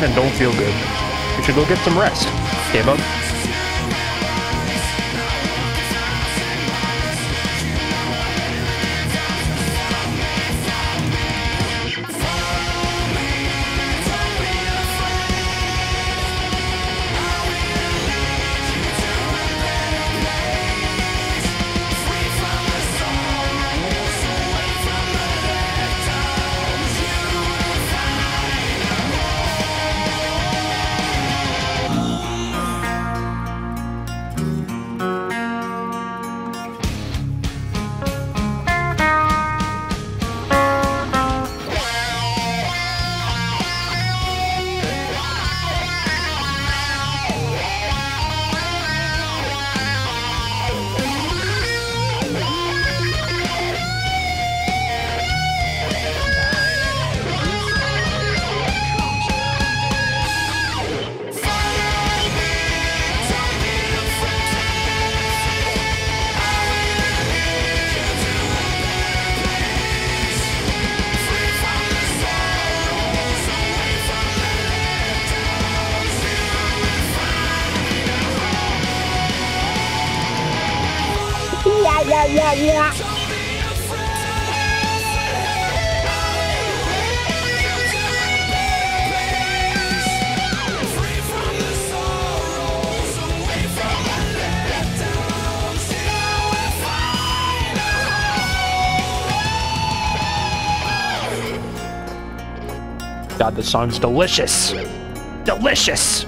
Tired and don't feel good. You should go get some rest. Okay, bub? This song's delicious. Delicious.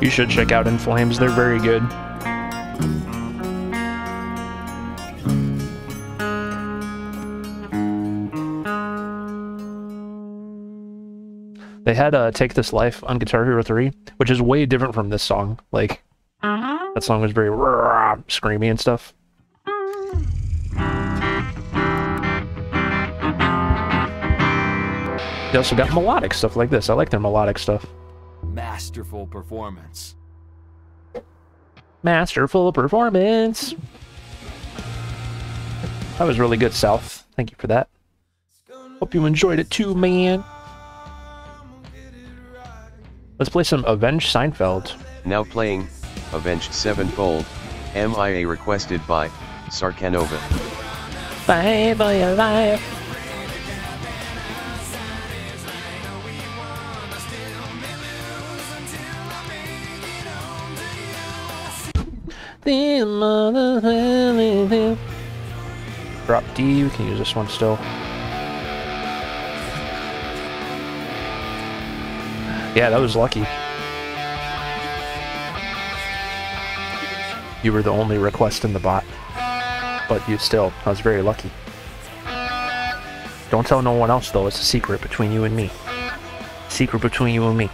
You should check out In Flames. They're very good. Had uh, Take This Life on Guitar Hero 3, which is way different from this song. Like, that song was very rah, screamy and stuff. They also got melodic stuff like this. I like their melodic stuff. Masterful performance. Masterful performance. That was really good, South. Thank you for that. Hope you enjoyed it too, man. Let's play some Avenged Sevenfold. Now playing, Avenged Sevenfold, MIA requested by, Sarkanova. Bye your life. Drop D, we can use this one still. Yeah, that was lucky. You were the only request in the bot. But you still, I was very lucky. Don't tell no one else though, it's a secret between you and me. Secret between you and me.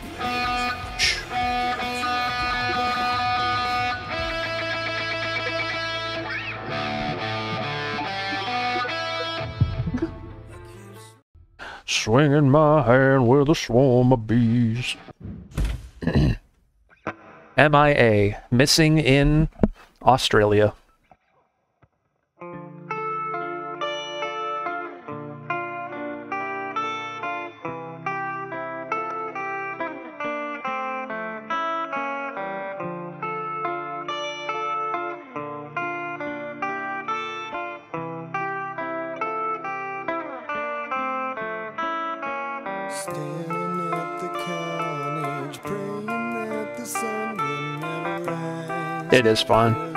Swinging my hand with a swarm of bees. MIA, missing in Australia. It is fun.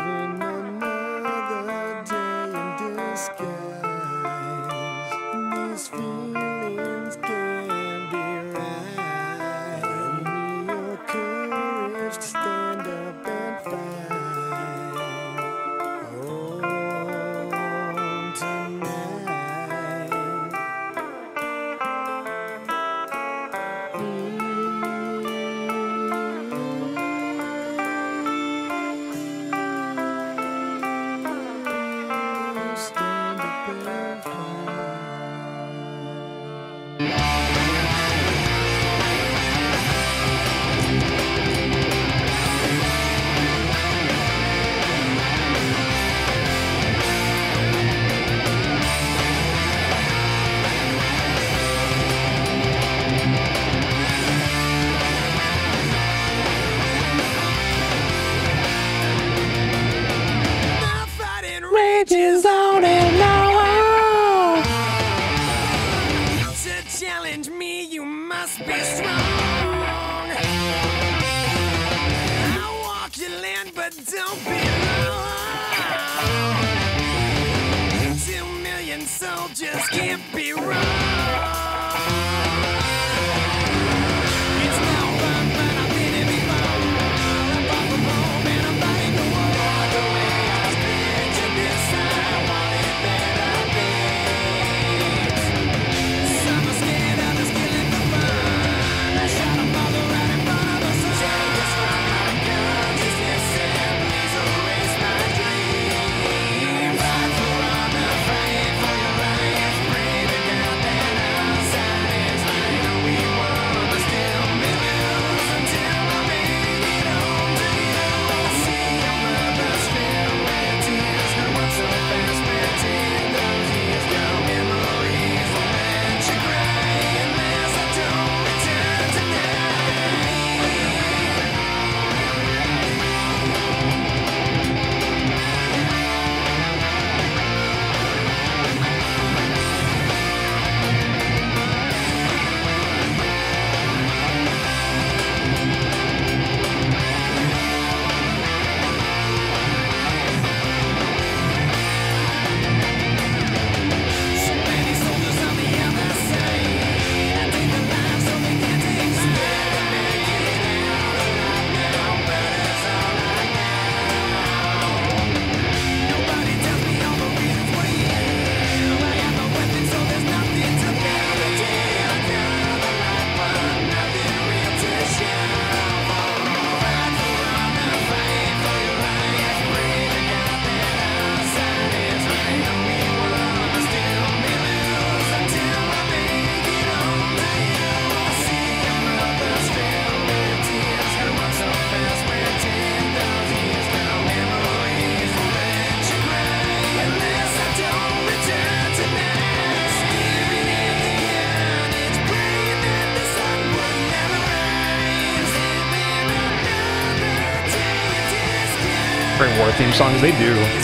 Songs, they do.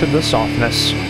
To the softness.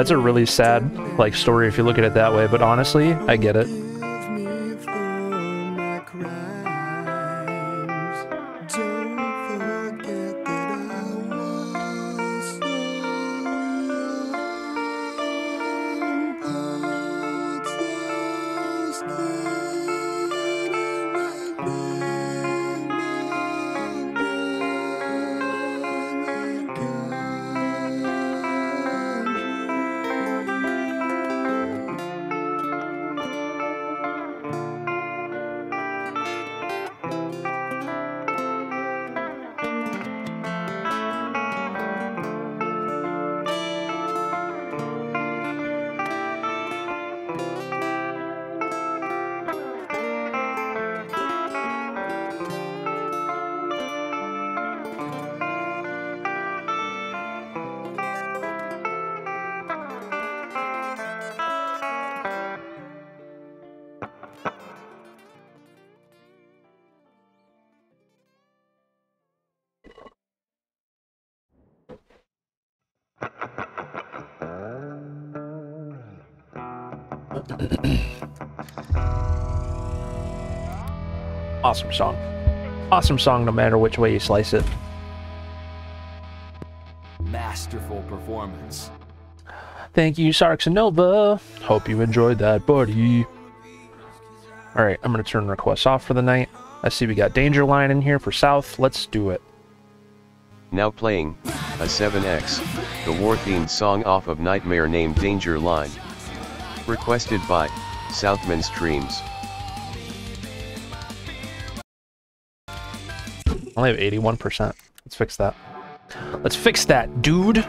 That's a really sad like story if you look at it that way, but honestly, I get it. Awesome song. Awesome song no matter which way you slice it. Masterful performance. Thank you, Sarx and Nova. Hope you enjoyed that, buddy. Alright, I'm gonna turn requests off for the night. I see we got Danger Line in here for South. Let's do it. Now playing, A7X, the war themed song off of Nightmare named Danger Line. Requested by, Southman Streams. Only have 81%. Let's fix that. Let's fix that, dude.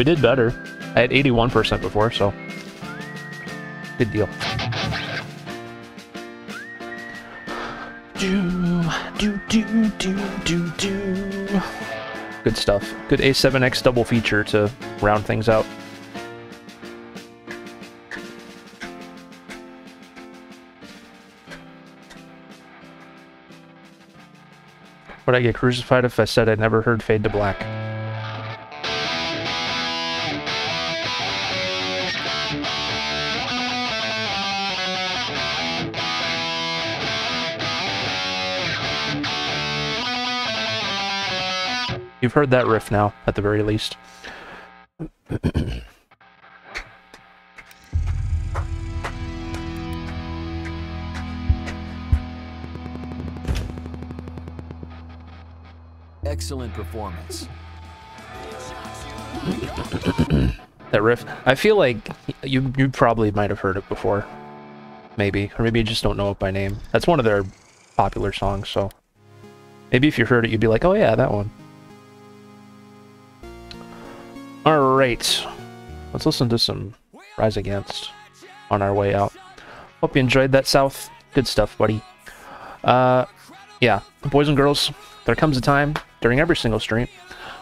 We did better. I had 81% before, so good deal. Do, do, do, do, do, do. Good stuff. Good A7X double feature to round things out. Would I get crucified if I said I'd never heard Fade to Black? You've heard that riff now, at the very least. Excellent performance. that riff. I feel like you you probably might have heard it before. Maybe. Or maybe you just don't know it by name. That's one of their popular songs, so maybe if you heard it you'd be like, "Oh yeah, that one." All right. Let's listen to some Rise Against on our way out. Hope you enjoyed that South. Good stuff, buddy. Uh yeah, boys and girls, there comes a time during every single stream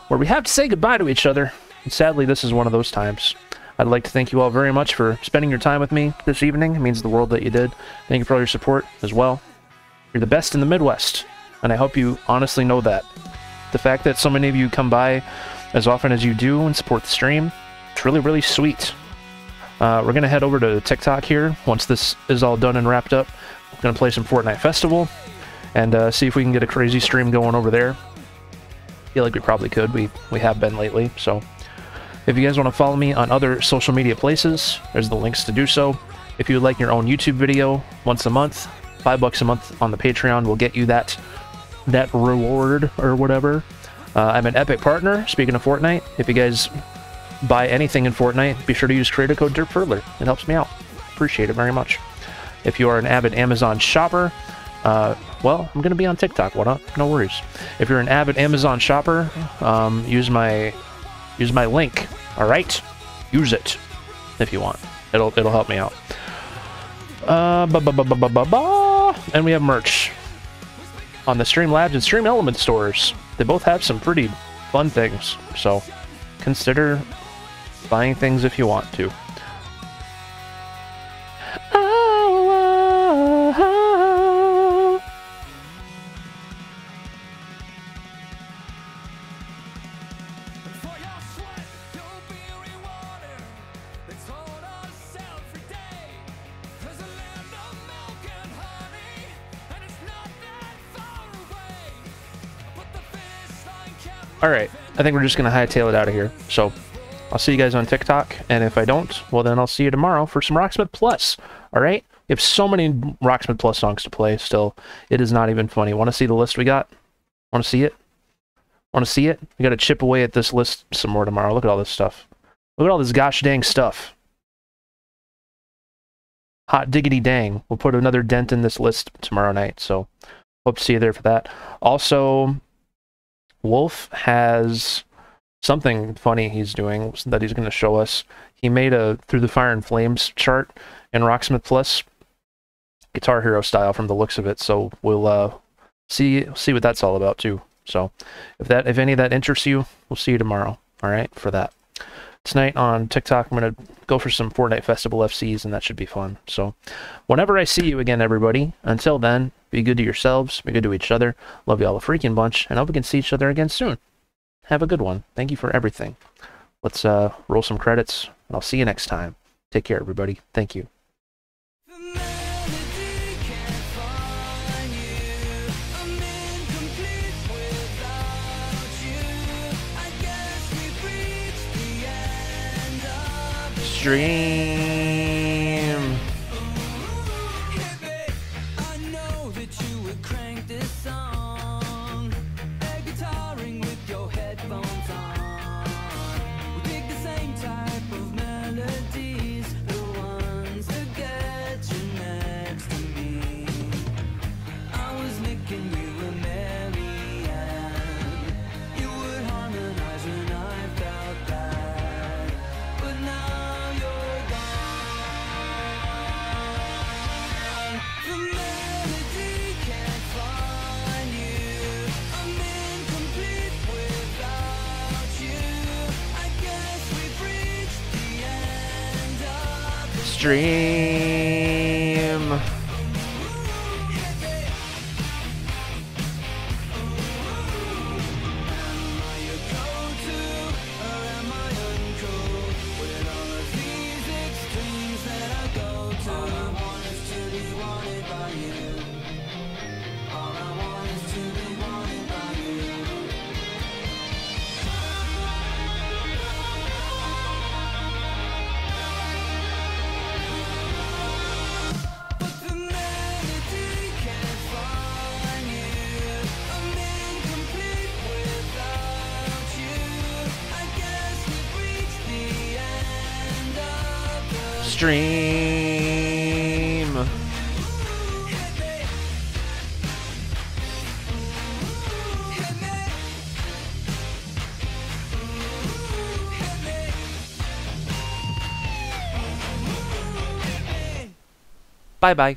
where we have to say goodbye to each other. And sadly, this is one of those times. I'd like to thank you all very much for spending your time with me this evening. It means the world that you did. Thank you for all your support as well. You're the best in the Midwest, and I hope you honestly know that. The fact that so many of you come by as often as you do and support the stream, it's really, really sweet. Uh, we're going to head over to TikTok here once this is all done and wrapped up. We're going to play some Fortnite Festival and uh, see if we can get a crazy stream going over there. I feel like we probably could. We we have been lately. So if you guys want to follow me on other social media places, there's the links to do so. If you would like your own YouTube video once a month, five bucks a month on the Patreon will get you that that reward or whatever. Uh, I'm an Epic partner. Speaking of Fortnite, if you guys buy anything in Fortnite, be sure to use creator code Derpferdler. It helps me out. Appreciate it very much. If you are an avid Amazon shopper, uh, well, I'm going to be on TikTok. What up? No worries. If you're an avid Amazon shopper, um, use my use my link. All right, use it if you want. It'll it'll help me out. Uh, ba ba ba ba ba ba ba. And we have merch on the Streamlabs and Stream Element stores. They both have some pretty fun things, so consider buying things if you want to. All right, I think we're just gonna hightail it out of here. So I'll see you guys on TikTok, and if I don't, well then I'll see you tomorrow for some Rocksmith Plus. All right, we have so many Rocksmith Plus songs to play. Still, it is not even funny. Want to see the list we got? Want to see it? Want to see it? We got to chip away at this list some more tomorrow. Look at all this stuff. Look at all this gosh dang stuff. Hot diggity dang. We'll put another dent in this list tomorrow night. So hope to see you there for that. Also, Wolf has something funny he's doing that he's going to show us. He made a Through the Fire and Flames chart in Rocksmith Plus, Guitar Hero style from the looks of it. So we'll uh, see see what that's all about too. So if that if any of that interests you, we'll see you tomorrow. All right for that. Tonight on TikTok, I'm gonna go for some Fortnite Festival FCs, and that should be fun. So, whenever I see you again, everybody, until then, be good to yourselves, be good to each other. Love you all a freaking bunch, and hope we can see each other again soon. Have a good one. Thank you for everything. Let's uh, roll some credits, and I'll see you next time. Take care, everybody. Thank you. Stream. Stream. Bye bye.